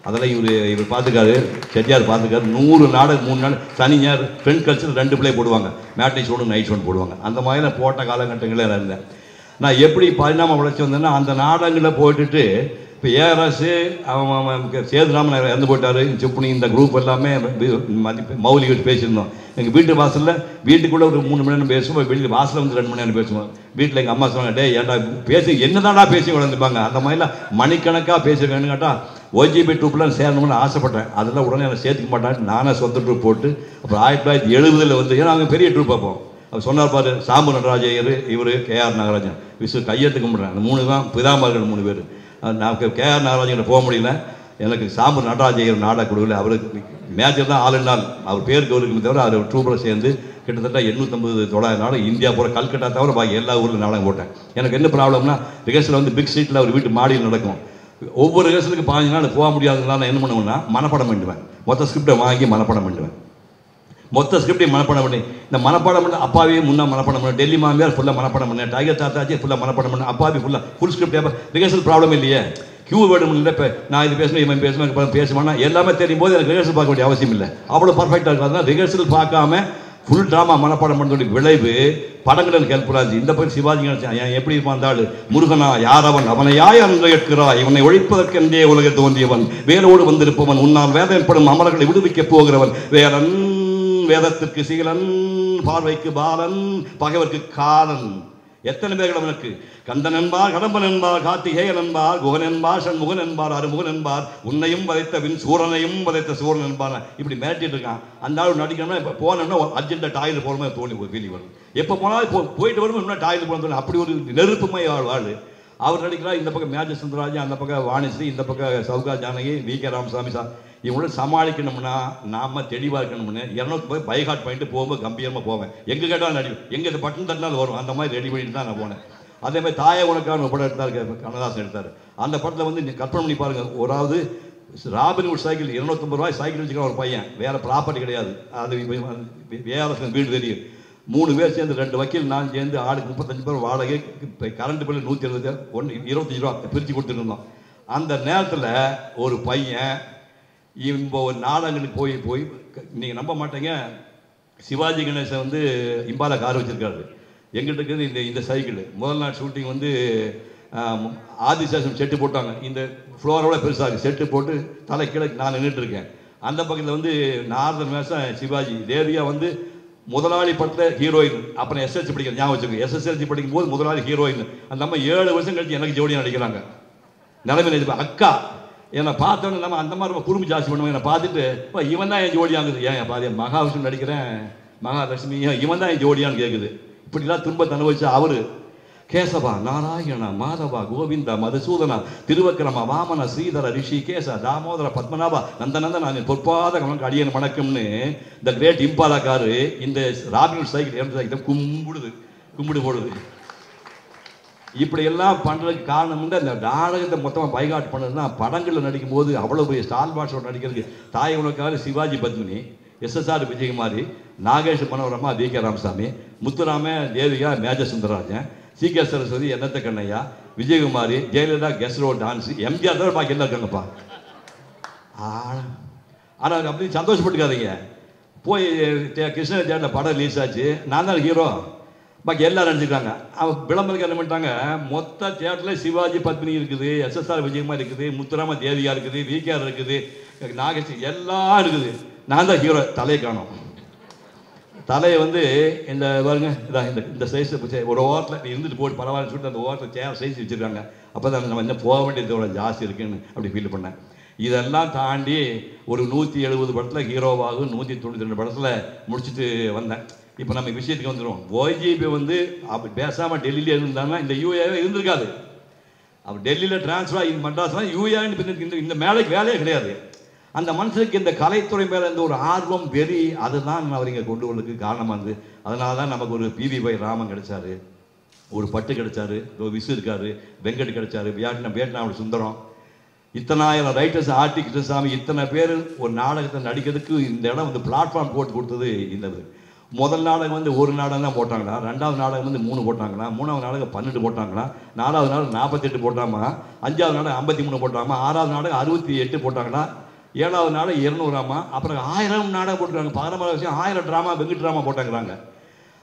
அதெல்லாம் இவர் இவர் பார்த்துக்காரு செட்டியார் பார்த்துக்காரு. நூறு நாடகம் மூணு நாள் சனி ஞாயிறு ஃப்ரெண்ட் கல்ச்சர் ரெண்டு பிள்ளை போடுவாங்க. மேட்னி ஷோடு நைட் ஷோடு போடுவாங்க. அந்த மாதிரி நான் போட்ட காலகட்டங்களில் நான் இருந்தேன். நான் எப்படி பரிணாம வளர்ச்சி வந்தேன்னா அந்த நாடகங்களில் போட்டுட்டு இப்போ ஏஆர்எஸ் அவன் அவன் சேதுராமன் இறந்து போட்டார் சிப்புனி இந்த குரூப் எல்லாமே மதிப்பு மௌலி வீட்டு பேசியிருந்தோம். எங்கள் வீட்டு வாசலில் வீட்டுக்குள்ளே ஒரு மூணு மணி நேரம் பேசுவோம் வெளியில் வாசலில் வந்து ரெண்டு மணி நேரம் பேசுவோம். வீட்டில் எங்கள் அம்மா சொன்னாங்க டே ஏன்டா பேசி என்னதான்டா பேசி வளர்ந்துப்பாங்க அந்த மாதிரிலாம் மணிக்கணக்காக பேசியிருக்கேன்னு கேட்டால் ஓஜிபி ட்ரூப்லாம் சேரணும்னு ஆசைப்பட்டேன். அதெல்லாம் உடனே என்னை சேர்த்துக்க மாட்டான் நானே சொந்த ட்ரூப் போட்டு அப்புறம் ஆயிரத்தி தொள்ளாயிரத்தி எழுபதில் வந்து ஏன்னா அவங்க பெரிய ட்ரூப் பார்ப்போம் அவர் சொன்னார் பாரு சாம்பு நடராஜையர் இவர் கேஆர் நாகராஜன். விசு கையெழுத்து கும்பிட்றேன். அந்த மூணு தான் பிதாமர்கள் மூணு பேர். நான் கேஆர் நாகராஜன் போக முடியல. எனக்கு சாம்பு நடராஜர் நாடா நாடக கொடுக்கல அவருக்கு மேஜர் தான் ஆளு நாள். அவர் பேருக்கு அவருக்கு தவிர அவர் ட்ரூபரை சேர்ந்து கிட்டத்தட்ட எண்ணூற்றம்பது தொள்ளாயிரம் நாடகம் இந்தியா பூரா கல்கட்டா தவிர பாக்கி எல்லா ஊரில் நாடகம் போட்டேன். எனக்கு என்ன ப்ராப்ளம்னா ரிகர்சல் வந்து பிக் சீட்டில் அவர் வீட்டு மாடியில் நடக்கும். ஒவ்வொரு ரிகர்சலுக்கு பாஞ்சு நாள் போக முடியாததுனால நான் என்ன பண்ணுவேன்னா மனப்படம் பண்ணுவேன் மொத்த ஸ்கிரிப்டை வாங்கி மனப்படம் பண்ணுவேன் மொத்த ஸ்கிரிப்டையும் மனப்பாடம் பண்ணி இந்த மனப்பாடம் பண்ண அப்பாவே முன்னா மனப்பாடம் பண்ண டெல்லி மாமியார் ஃபுல்லாக மனப்பாடம் பண்ணேன் டைகர் தாத்தாச்சி ஃபுல்லாக மனப்பாடம் பண்ண அப்பாவி ஃபுல்லாக ஃபுல் ஸ்கிரிப்ட் ரிகர்சல் ப்ராப்ளம் இல்லையே. கியூ வேர்டு இல்லை இப்போ நான் இது பேசணும் இவன் பேசணும் பேசுவானா எல்லாமே தெரியும் போது எனக்கு ரிகர்சல் பார்க்க வேண்டிய அவசியம் இல்லை. அவ்வளோ பர்ஃபெக்டாக இருக்கும். அதனால ரிகர்சல் பார்க்காம ஃபுல் ட்ராமா மனப்பாடம் பண்ணுறதுடைய விளைவு படங்கள் எனக்கு ஹெல்ப்ஃபுல்லாக இருந்துச்சு. இந்த பக்கம் சிவாஜி நினைச்சேன் எப்படி இருப்பான் முருகனா யார் அவன்? அவனையாய் அன்று கேட்கிறாய் இவனை ஒழிப்பதற்கென்றே உலகத் தோன்றியவன். வேலோடு வந்திருப்பவன். உன்னால் வேதனைப்படும் அமரர்களை விடுவிக்கப் போகிறவன். வேறன் வேதத்திற்கு சீலன் பார்வைக்கு பாலன் பகைவர்க்கு காலன் எத்தனை பேர்கள் அவனுக்கு? கந்தன் என்பார் கடம்பன் என்பார் கார்த்திகேயன் என்பார் குகன் என்பார் சண்முகன் என்பார் அருமுகன் என்பார் உன்னையும் வதைத்த வின் சூரனையும் வதைத்த சூரன் என்பார். இப்படி மிரட்டிட்டு இருக்கான். அந்த ஆள் நடிக்கணும்னா இப்போ போனோம்னா அர்ஜென்ட்டாக டாய்லெட் போகிற மாதிரி தோணி ஒரு ஃபீலிங் வரும். எப்போ போனாலும் போ போயிட்டு வரும் இன்னும் டாய்லெட் போகணும் தோணும் அப்படி ஒரு நெருப்புமை ஆள் ஆள். அவர் நடிக்கிறார் இந்த பக்கம் மேஜர் சுந்தரராஜன் அந்த பக்கம் வாணிஸ்ரீ இந்த பக்கம் Sowcar Janaki V K Ramasamy sir. இவங்கள சமாளிக்கணும்னா நாம தெளிவாக இருக்கணும்னு இரநூத்தி போய் பைகாட் பண்ணிட்டு போகும்போது கம்பீரமாக போவேன். எங்கே கேட்டாலும் நடி எங்கே இந்த பட்டன் தட்டினால் வரும். அந்த மாதிரி ரெடி பண்ணிட்டு தான் நான் போனேன். அதே மாதிரி தாய உனக்கான படம் எடுத்தார் கண்ணதாசன் எடுத்தார். அந்த படத்தில் வந்து நீங்க கற்பனை பண்ணி பாருங்க. ஒராவது ராபின்வுட் சைக்கிள் இருநூத்தம்பது ரூபாய் சைக்கிள் வச்சுக்கிற ஒரு பையன். வேற ப்ராப்பர்ட்டி கிடையாது. அது வேலை வீடு தெரியும். மூணு பேர் சேர்ந்து ரெண்டு வக்கீல் நான் சேர்ந்து ஆளுக்கு முப்பத்தஞ்சு பேர் வாடகை இப்போ கரண்ட் பில்லு நூற்றி எழுபது ஒன்று இருபத்தஞ்சு ரூபா பிரித்து கொடுத்துருந்தோம் அந்த நேரத்தில் ஒரு பையன் இப்போ ஒரு நாடகங்களுக்கு போய் போய் நீங்கள் நம்ப மாட்டீங்க. சிவாஜி கணேசன் வந்து இம்பால கார் வச்சிருக்காரு. எங்கிட்ட இருக்கிறது இந்த இந்த சைக்கிள். முதல் நாள் ஷூட்டிங் வந்து ஆதிசேஷம் ஆதிசேஷன் செட்டு போட்டாங்க. இந்த ஃப்ளோரோட பெருசாக செட்டு போட்டு தலை கீழே நான் நின்றுட்டு இருக்கேன். அந்த பக்கத்தில் வந்து நாரதன் வேஷம் சிவாஜி. தேவியா வந்து முதலாளி படத்தில் ஹீரோயின் அப்புறம் எஸ்எஸ்சி படிக்கிற ஞாபகம் வச்சுக்கோங்க. எஸ்எஸ்எல்சி படிக்கும் போது முதலாளி ஹீரோயின் அந்த அம்மா ஏழு வருஷம் கழிச்சு எனக்கு ஜோடியாக நடிக்கிறாங்க. நிலைமை அக்கா என்னை பார்த்தோன்னே நம்ம அந்த மாதிரி நம்ம குறும்பு ஜாஸ்தி பண்ணுவோம். என்னை பார்த்துட்டு இப்போ இவன் தான் என் ஜோடியாங்குது ஏன் பாதி மகாவிஷ்ணு நடிக்கிறேன். மகாலட்சுமி ஏன் இவன் தான் என் ஜோடியான்னு கேட்குது இப்படிலாம் துன்பத்தை அனுபவிச்ச அவர் கேசவா நாராயண மாதவா கோவிந்தா மதுசூதனா திருவக்கிரம வாமன ஸ்ரீதர ரிஷி கேச தாமோதர பத்மநாபா நந்தநந்த நான் பொற்பாத கவனம் அடியன் வணக்கம்னு இந்த கிரேட் இம்பாலா காரு இந்த ராபின் சைக்கிள் எம் சைக்கிள் கும்பிடுது கும்பிடு போடுது. இப்படி எல்லாம் பண்ணுறதுக்கு காரணம் வந்து அந்த நாடகத்தை மொத்தமாக பைகாட் பண்ணதுன்னா படங்களில் நடிக்கும்போது அவ்வளோ பெரிய ஸ்டால் பாஷோட நடிக்கிறதுக்கு தாய் உனக்காக Sivaji Padmini SSR Vijayakumari Nagesh Manorama V K Ramasamy Muthurama Devika Major Sundararajan C K Saraswathi என்னத்த கண்ணையா விஜயகுமாரி ஜெயலலிதா கெஸ்ரோ டான்ஸ் எம்ஜிஆர் தான் பாக்கி எல்லாம் இருக்காங்கப்பா. ஆனால் அப்படி சந்தோஷப்பட்டுக்காதீங்க. போய் தே- கிருஷ்ண தேட்டரில் படம் ரிலீஸ் ஆச்சு. நான் தான் ஹீரோ பாக்கி எல்லாரும் நினச்சிருக்காங்க அவன் விளம்பரத்துக்கு என்ன பண்ணிட்டாங்க? மொத்த தேட்டரில் சிவாஜி பத்மினி இருக்குது எஸ்எஸ்ஆர் விஜயமா இருக்குது முத்துராம தேவியா இருக்குது விகேஆர் இருக்குது நாகேஷ் எல்லாம் இருக்குது. நான் தான் ஹீரோ தலையை காணும். தலையை வந்து இந்த பாருங்க இதான் இந்த இந்த சைஸ் ஒரு ஓரத்தில் இருந்துட்டு போட்டு பரவாயில்ல சொல்லிட்டு அந்த ஓரத்தில் சேர் சைஸ் வச்சுருக்காங்க. அப்போ தான் நம்ம என்ன போக வேண்டியதோட ஜாஸ்தி இருக்குன்னு அப்படி ஃபீல் பண்ணேன். இதெல்லாம் தாண்டி ஒரு நூற்றி எழுபது படத்தில் ஹீரோவாகும் நூற்றி தொண்ணூற்றி ரெண்டு படத்தில் முடிச்சுட்டு வந்தேன். இப்போ நம்ம விஷயத்துக்கு வந்துடுவோம் ஓஜிபி வந்து அப்படி பேசாமல் டெல்லியிலே இருந்தாங்கன்னா இந்த யூஏவே இருந்திருக்காது. அப்போ டெல்லியில் டிரான்ஸ்ஃபர் ஆகி மெட்ராஸ்லாம் யூஏன்னு இந்த இந்த மேலைக்கு வேலையே கிடையாது. அந்த மனுஷனுக்கு இந்த கலைத்துறை மேலே இந்த ஒரு ஆர்வம் வெறி அதுதான் அவர் இங்கே கொண்டு வரதுக்கு காரணமாக இருந்தது. அதனால தான் நமக்கு ஒரு பிவி பை ராமன் கிடைச்சாரு. ஒரு பட்டு கிடைச்சாரு. ஒரு விசு இருக்காரு. வெங்கட் கிடைச்சாரு. வியட்நாம் வியட்நாமோட சுந்தரம். இத்தனாயிரம் ரைட்டர்ஸ் ஆர்டி கிருஷ்ணசாமி இத்தனை பேர் ஒரு நாடகத்தை நடிக்கிறதுக்கு இந்த இடம் வந்து பிளாட்ஃபார்ம் போட்டு கொடுத்தது இந்த முதல் நாடகம் வந்து ஒரு நாடகம் தான் போட்டாங்களா? ரெண்டாவது நாடகம் வந்து மூணு போட்டாங்களா? மூணாவது நாடகம் பன்னெண்டு போட்டாங்களா? நாலாவது நாடகம் நாற்பத்தெட்டு போட்டாமா? அஞ்சாவது நாடகம் ஐம்பத்தி மூணு போட்டாமா? ஆறாவது நாடகம் அறுபத்தி எட்டு போட்டாங்களா? ஏழாவது நாடகம் இரநூறாமா? அப்புறம் ஆயிரம் நாடகம் போட்டுருக்காங்க. பதினொன்றாவது விஷயம் ஆயிரம் ட்ராமா வெங்கு ட்ராமா போட்டாங்கிறாங்க.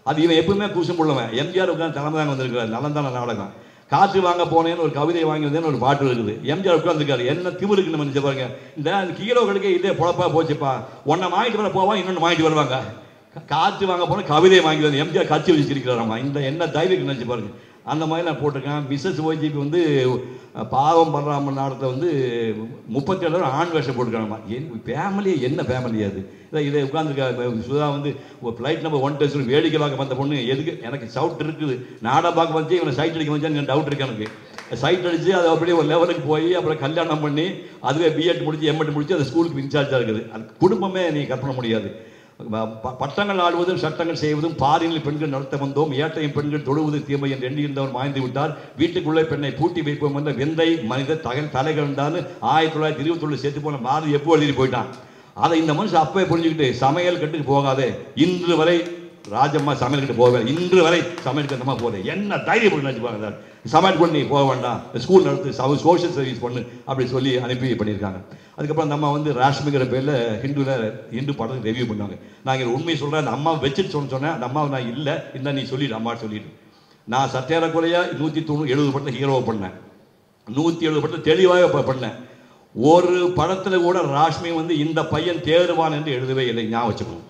அது இவன் எப்பவுமே கூசம் உள்ளவன் எம்ஜிஆர் உட்காந்து தலைமை தாங்க வந்திருக்கிறார் நலந்தான நாடகம். காற்று வாங்க போனேன்னு ஒரு கவிதை வாங்கி வந்தேன்னு ஒரு பாட்டு இருக்குது. எம்ஜிஆர் உட்காந்துருக்காரு என்ன திமிருக்கு நம்ம நினைச்சு பாருங்க. இந்த ஹீரோக்களுக்கு இதே பொழப்பா போச்சுப்பா. ஒன்றை வாங்கிட்டு வர போவான் இன்னொன்று வாங்கிட்டு வருவாங்க. காற்று வாங்க போன கவிதையை வாங்கி வந்து எம்ஜிஆர் கட்சி வச்சிருக்கிறாராம்மா இந்த என்ன தைரியம் நினச்சி பாருங்க. அந்த மாதிரி நான் போட்டிருக்கேன். மிஸ்ஸஸ் ஓஜிபி வந்து பாவம் பலராமன் நாடகத்தை வந்து முப்பத்தி ஏழு ஆண் வேஷம் போட்டுருக்காங்கம்மா. என் ஃபேமிலி என்ன ஃபேமிலி அது? இதை இதை உட்காந்துருக்கா சுதா வந்து ஃப்ளைட் நம்பர் ஒன் டெஸ்ட் வேடிக்கை பார்க்க வந்த பொண்ணு எதுக்கு? எனக்கு சவுட் இருக்குது. நாடகம் பார்க்க வந்து இவனை சைட் அடிக்க வச்சா டவுட் இருக்கு எனக்கு. சைட் அடித்து அது அப்படியே ஒரு லெவலுக்கு போய் அப்புறம் கல்யாணம் பண்ணி அதுவே பிஎட் முடிச்சு எம்எட் முடிச்சு அது ஸ்கூலுக்கு இன்சார்ஜாக இருக்குது. அது குடும்பமே நீ கற்பனை முடியாது. பட்டங்கள் ஆடுவதும் சட்டங்கள் செய்வதும் பாரினில் பெண்கள் நடத்த வந்தோம் ஏட்டையும் பெண்கள் தொழுவது தீமை என்று எண்ணியிருந்தவர் மாய்ந்து விட்டார். வீட்டுக்குள்ளே பெண்ணை பூட்டி வைப்போம் என்ற வெந்தை மனித தகல் தலைகண்டான்னு ஆயிரத்தி தொள்ளாயிரத்தி இருபத்தொன்னு சேர்த்து போன பாரதி எப்போ எழுதி போயிட்டான்? அதை இந்த மனுஷன் அப்பவே புரிஞ்சுக்கிட்டு சமையல் கட்டுக்கு போகாதே. இன்று வரை ராஜம்மா சமையல் கிட்ட போகவே இன்று வரை சமையல் கட்டமா போகிறேன் என்ன தைரியம் பண்ணி சார். சமையல் பண்ணி போக வேண்டாம். ஸ்கூல் நடத்து சோஷியல் சர்வீஸ் பண்ணு அப்படி சொல்லி அனுப்பி பண்ணியிருக்காங்க. அதுக்கப்புறம் அந்த அம்மா வந்து ராஷ்மிங்கிற பேரில் ஹிந்துவில் ஹிந்து படத்துக்கு ரிவ்யூ பண்ணாங்க. நான் இங்கே உண்மையை சொல்கிறேன் அந்த அம்மா வச்சுட்டு சொன்ன சொன்னேன். அந்த அம்மாவை நான் இல்லை. இந்த நீ சொல்லிடு அம்மா சொல்லிடு. நான் சத்தியார நூற்றி தொண்ணூறு எழுபது படத்தில் ஹீரோவை பண்ணேன். நூற்றி எழுபது படத்தில் தெளிவாக பண்ணேன். ஒரு படத்தில் கூட ராஷ்மி வந்து இந்த பையன் தேருவான் என்று எழுதவே இல்லை. ஞாபகம் வச்சுக்கணும்.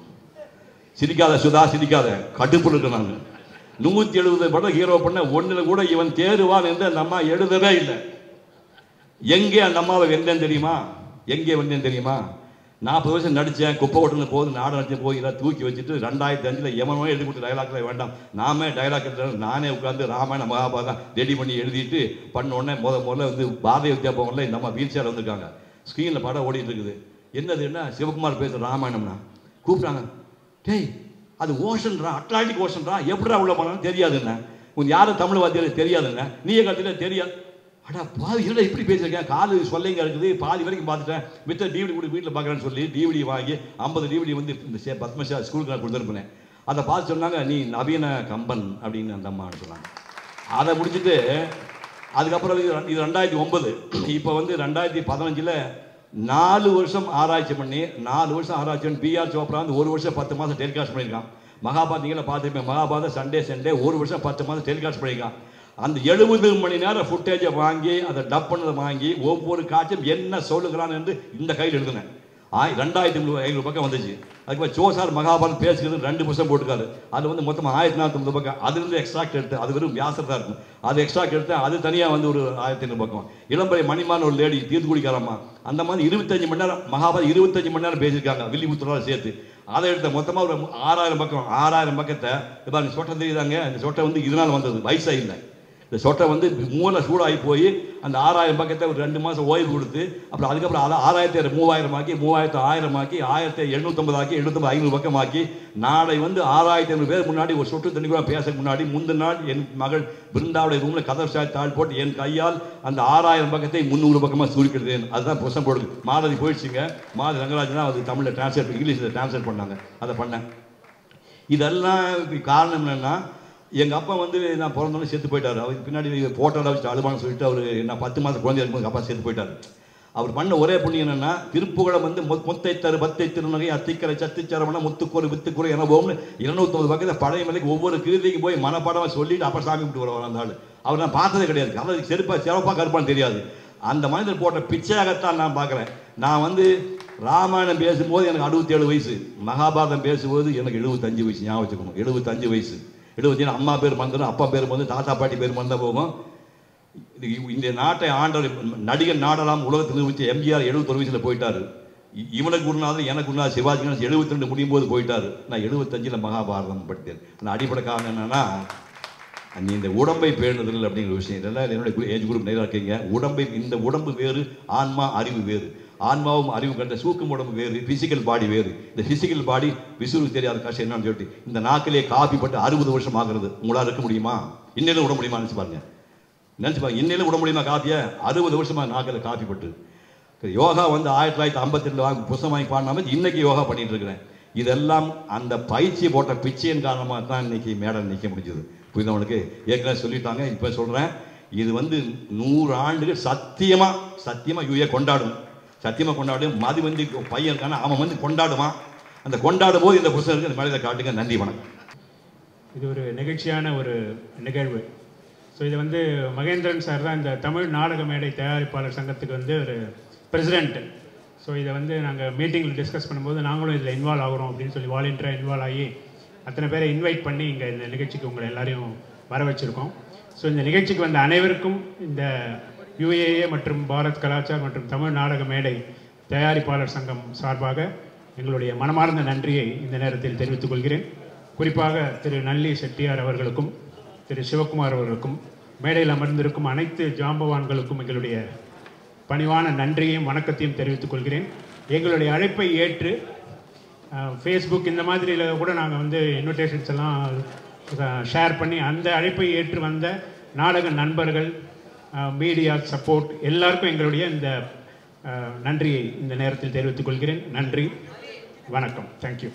சிரிக்காத சுதா சிரிக்காத. கடுப்புல இருக்கு நான். நூற்றி எழுபது படம் ஹீரோ பண்ண ஒன்றில் கூட இவன் தேருவான் என்று அந்த அம்மா எழுதவே இல்லை. எங்கே அந்த அம்மாவை வெந்தேன் தெரியுமா? எங்கே வந்தேன் தெரியுமா? நாற்பது வருஷம் நடித்தேன் குப்பை ஓட்டுன போது நாடு நடிச்ச போய் இதை தூக்கி வச்சுட்டு ரெண்டாயிரத்தி அஞ்சில் எவனோ எழுதி கொடுத்த டைலாக்ல வேண்டாம். நாமே டைலாக் நானே உட்காந்து ராமாயண மகாபாரதம் ரெடி பண்ணி எழுதிட்டு பண்ண உடனே முத முதல்ல வந்து பாரதிய வித்யா பவனில் இந்த அம்மா வீல் சேர் வந்திருக்காங்க. ஸ்க்ரீனில் படம் ஓடிட்டு இருக்குது. என்னது என்ன? சிவகுமார் பேசுகிற ராமாயணம்னா? கூப்பிட்றாங்க டேய் அது ஓஷன்ரா அட்லாண்டிக் ஓஷன்ரா எப்படிடா உள்ள போனாலும் தெரியாதுண்ணே உன் யாரும் தமிழ் வாத்தியில் தெரியாதுண்ணே நீயே கத்துல தெரியாது அடா பாதி இல்லை இப்படி பேசியிருக்கேன் காது சொல்லைங்க இருக்குது பாதி வரைக்கும் பார்த்துட்டேன். மித்த டிவிடி கூட வீட்டில் பார்க்குறேன்னு சொல்லி டிவிடி வாங்கி ஐம்பது டிவிடி வந்து இந்த சே- பத்மஷா ஸ்கூலுக்கு நான் கொடுத்துருப்பேன். அதை பார்த்து சொன்னாங்க நீ நவீன கம்பன் அப்படின்னு அந்த அம்மா சொன்னாங்க. அதை முடிச்சுட்டு அதுக்கப்புறம் இது இது ரெண்டாயிரத்தி ஒம்பது இப்போ வந்து ரெண்டாயிரத்தி பதினஞ்சில் நாலு வருஷம் ஆராய்ச்சி பண்ணி நாலு வருஷம் ஆராய்ச்சி பண்ணி பிஆர் சோப்ரா வந்து ஒரு வருஷம் பத்து மாதம் டெலிகாஸ்ட் பண்ணியிருக்கான். மகாபாரத் நீங்களே பார்த்துருப்பேன் மகாபாரத சண்டே சண்டே ஒரு வருஷம் பத்து மாதம் டெலிகாஸ்ட் பண்ணியிருக்கான். அந்த எழுபது மணி நேரம் ஃபுட்டேஜை வாங்கி அதை டப் பண்ணதை வாங்கி ஒவ்வொரு காட்சியும் என்ன சொல்லுகிறான் என்று இந்த கையில் எழுதுனேன். ஆய் ரெண்டாயிரத்தி ஐநூறு பக்கம் வந்துச்சு. அதுக்கப்புறம் சோசார் மகாபாரத் பேசுகிறது ரெண்டு புத்தகம் போட்டுருக்காரு. அது வந்து மொத்தமாக ஆயிரத்தி நானூற்றி பக்கம். அதுலேருந்து எக்ஸ்ட்ராக்ட் எடுத்து அது வெறும் வியாசர் தான் இருக்கும். அது எக்ஸ்ட்ராக்ட் எடுத்து அது தனியாக வந்து ஒரு ஆயிரத்தி ஐநூறு பக்கம். இளம்பரை மணிமான ஒரு லேடி தீர்த்துக்குடிக்காரம்மா. அந்த மாதிரி இருபத்தஞ்சு மணி நேரம் மகாபாரத் இருபத்தஞ்சு மணி நேரம் பேசியிருக்காங்க. வில்லிபுத்தரோட சேர்த்து. அதை எடுத்த மொத்தமாக ஒரு ஆறாயிரம் பக்கம். ஆறாயிரம் பக்கத்தை இப்போ அந்த சொட்டை தெரியுதாங்க? அந்த சொட்டை வந்து இதனால் வந்தது. வயசாக இல்லை இந்த சொட்டை வந்து மூணில் சூடாகி போய் அந்த ஆறாயிரம் பக்கத்தை ஒரு ரெண்டு மாதம் ஓய்வு கொடுத்து அப்புறம் அதுக்கப்புறம் அதை ஆறாயிரத்தி மூவாயிரம் ஆக்கி மூவாயிரத்து ஆயிரம் ஆக்கி ஆயிரத்தி எழுநூத்தம்பது ஆக்கி எழுநூத்தம்பது ஐநூறு பக்கம் ஆக்கி நாளை வந்து ஆறாயிரத்தி ஐநூறு பேர் முன்னாடி ஒரு சொட்டு தண்ணி கூட பேச முன்னாடி முந்தின நாள் என் மகள் பிருந்தாவுடைய ரூமில் கதர் சாய் தாழ் போட்டு என் கையால் அந்த ஆறாயிரம் பக்கத்தை முந்நூறு பக்கமாக சுருக்கிடுதேன் அதுதான் புஷம் போடுது. மாதவி போயிடுச்சுங்க. மாத ரங்கராஜனா அது தமிழில் டிரான்ஸ்லேட் இங்கிலீஷில் டிரான்ஸ்லேட் பண்ணாங்க. அதை பண்ணேன். இதெல்லாம் காரணம் என்னென்னா எங்கள் அப்பா வந்து நான் பிறந்தோன்னே செத்து போயிட்டார். அவருக்கு பின்னாடி போட்டோவில் வச்சு அழுவான்னு சொல்லிட்டு அவர் நான் பத்து மாதம் குழந்தை இருக்கும்போது அப்பா செத்து போயிட்டார். அவர் பண்ண ஒரே புண்ணியம் என்னென்னா திருப்புகழம் வந்து மொ- மொத்தை தரு பத்தை திருநகை அத்திக்கரை சத்திச்சரவண முத்துக்குறை வித்துக்குறை என போகும்னு இருநூத்தொம்பது பக்கத்தில் பழைய மலைக்கு ஒவ்வொரு கீர்த்திக்கும் போய் மனப்பாடமாக சொல்லிட்டு அப்புறம் சாமி கும்பிட்டு வருவார் அந்த ஆள். அவர் நான் பார்த்ததே கிடையாது. அவர் செருப்பா சிறப்பாக கருப்பான்னு தெரியாது. அந்த மனிதர் போட்ட பிச்சையாகத்தான் நான் பார்க்குறேன். நான் வந்து ராமாயணம் பேசும்போது எனக்கு அறுபத்தேழு வயசு. மகாபாரதம் பேசும்போது எனக்கு எழுபத்தஞ்சு வயசு. ஞாபகம் வச்சுக்கணும் எழுபத்தஞ்சு வயசு. எழுபத்தினா அம்மா பேர் மறந்துடும் அப்பா பேர் வந்து தாத்தா பாட்டி பேர் மறந்தா போகும். இது இந்த நாட்டை ஆண்டவர் நடிகர் நாடலாம் உலகத்தில் நிரூபித்த எம்ஜிஆர் எழுபத்தொரு வயசில் போயிட்டார். இவனுக்கு குருநாதர் எனக்கு குருநாதர் சிவாஜி கணேசன் எழுபத்தி ரெண்டு முடியும் போது போயிட்டார். நான் எழுபத்தஞ்சில் மகாபாரதம் படித்தேன். அந்த அடிப்படை காரணம் என்னென்னா நீ இந்த உடம்பை பேணுதல் அப்படிங்கிற விஷயம். இதெல்லாம் என்னுடைய ஏஜ் குரூப் நேராக இருக்கீங்க. உடம்பை இந்த உடம்பு வேறு ஆன்மா அறிவு வேறு. ஆன்மாவும் அறிவும் கண்ட சூக்கும் உடம்பு வேறு பிசிக்கல் பாடி வேறு. இந்த பிசிக்கல் பாடி விசுவுக்கு தெரியாத கஷ்டம் என்னன்னு சொல்லிட்டு இந்த நாக்கிலே காப்பி பட்டு அறுபது வருஷம் ஆகிறது. உங்களால் இருக்க முடியுமா? இன்னிலும் விட முடியுமா? நினச்சி பாருங்க. நினச்சி பாருங்க. இன்னிலும் விட முடியுமா காப்பியை அறுபது வருஷமாக நாக்கில் காப்பி பட்டு. யோகா வந்து ஆயிரத்தி தொள்ளாயிரத்தி ஐம்பத்தி ரெண்டு வாங்கி புஸ்தம் வாங்கி பாடினாம இன்னைக்கு யோகா பண்ணிட்டு இருக்கிறேன். இதெல்லாம் அந்த பயிற்சி போட்ட பிச்சையின் காரணமாக தான் இன்னைக்கு மேடம் நிற்க முடிஞ்சது. புரிந்தவனுக்கு ஏற்கனவே சொல்லிட்டாங்க இப்போ சொல்கிறேன் இது வந்து நூறு ஆண்டுகள் சத்தியமாக சத்தியமாக யூஏ கொண்டாடும் சத்தியமாக கொண்டாடு மதி வந்து பையன் இருக்கான அவன் வந்து கொண்டாடுவான். அந்த கொண்டாடும் போது இந்த புஸ்தகத்துக்கு இந்த மேலே காட்டுங்க நன்றி வணக்கம். இது ஒரு நிகழ்ச்சியான ஒரு நிகழ்வு. ஸோ இது வந்து மகேந்திரன் சார் தான் இந்த தமிழ் நாடக மேடை தயாரிப்பாளர் சங்கத்துக்கு வந்து ஒரு பிரசிடென்ட் ஸோ இதை வந்து நாங்கள் மீட்டிங்கில் டிஸ்கஸ் பண்ணும்போது நாங்களும் இதில் இன்வால்வ் ஆகிறோம் அப்படின்னு சொல்லி வாலண்டியராக இன்வால்வ் ஆகி அத்தனை பேரை இன்வைட் பண்ணி இங்கே இந்த நிகழ்ச்சிக்கு உங்களை எல்லாரையும் வர வச்சுருக்கோம் ஸோ இந்த நிகழ்ச்சிக்கு வந்த அனைவருக்கும் இந்த யுஏஏ மற்றும் பாரத் கலாச்சார் மற்றும் தமிழ் நாடக மேடை தயாரிப்பாளர் சங்கம் சார்பாக எங்களுடைய மனமார்ந்த நன்றியை இந்த நேரத்தில் தெரிவித்துக் கொள்கிறேன். குறிப்பாக திரு நல்லி செட்டியார் அவர்களுக்கும் திரு சிவகுமார் அவர்களுக்கும் மேடையில் அமர்ந்திருக்கும் அனைத்து ஜாம்பவான்களுக்கும் எங்களுடைய பணிவான நன்றியையும் வணக்கத்தையும் தெரிவித்துக் கொள்கிறேன். எங்களுடைய அழைப்பை ஏற்று ஃபேஸ்புக் இந்த மாதிரியில் கூட நாங்கள் வந்து இன்விடேஷன்ஸ் எல்லாம் ஷேர் பண்ணி அந்த அழைப்பை ஏற்று வந்த நாடக நண்பர்கள் மீடியா சப்போர்ட் எல்லாருக்கும் எங்களுடைய இந்த நன்றியை இந்த நேரத்தில் தெரிவித்துக் கொள்கிறேன். நன்றி. வணக்கம். தேங்க்யூ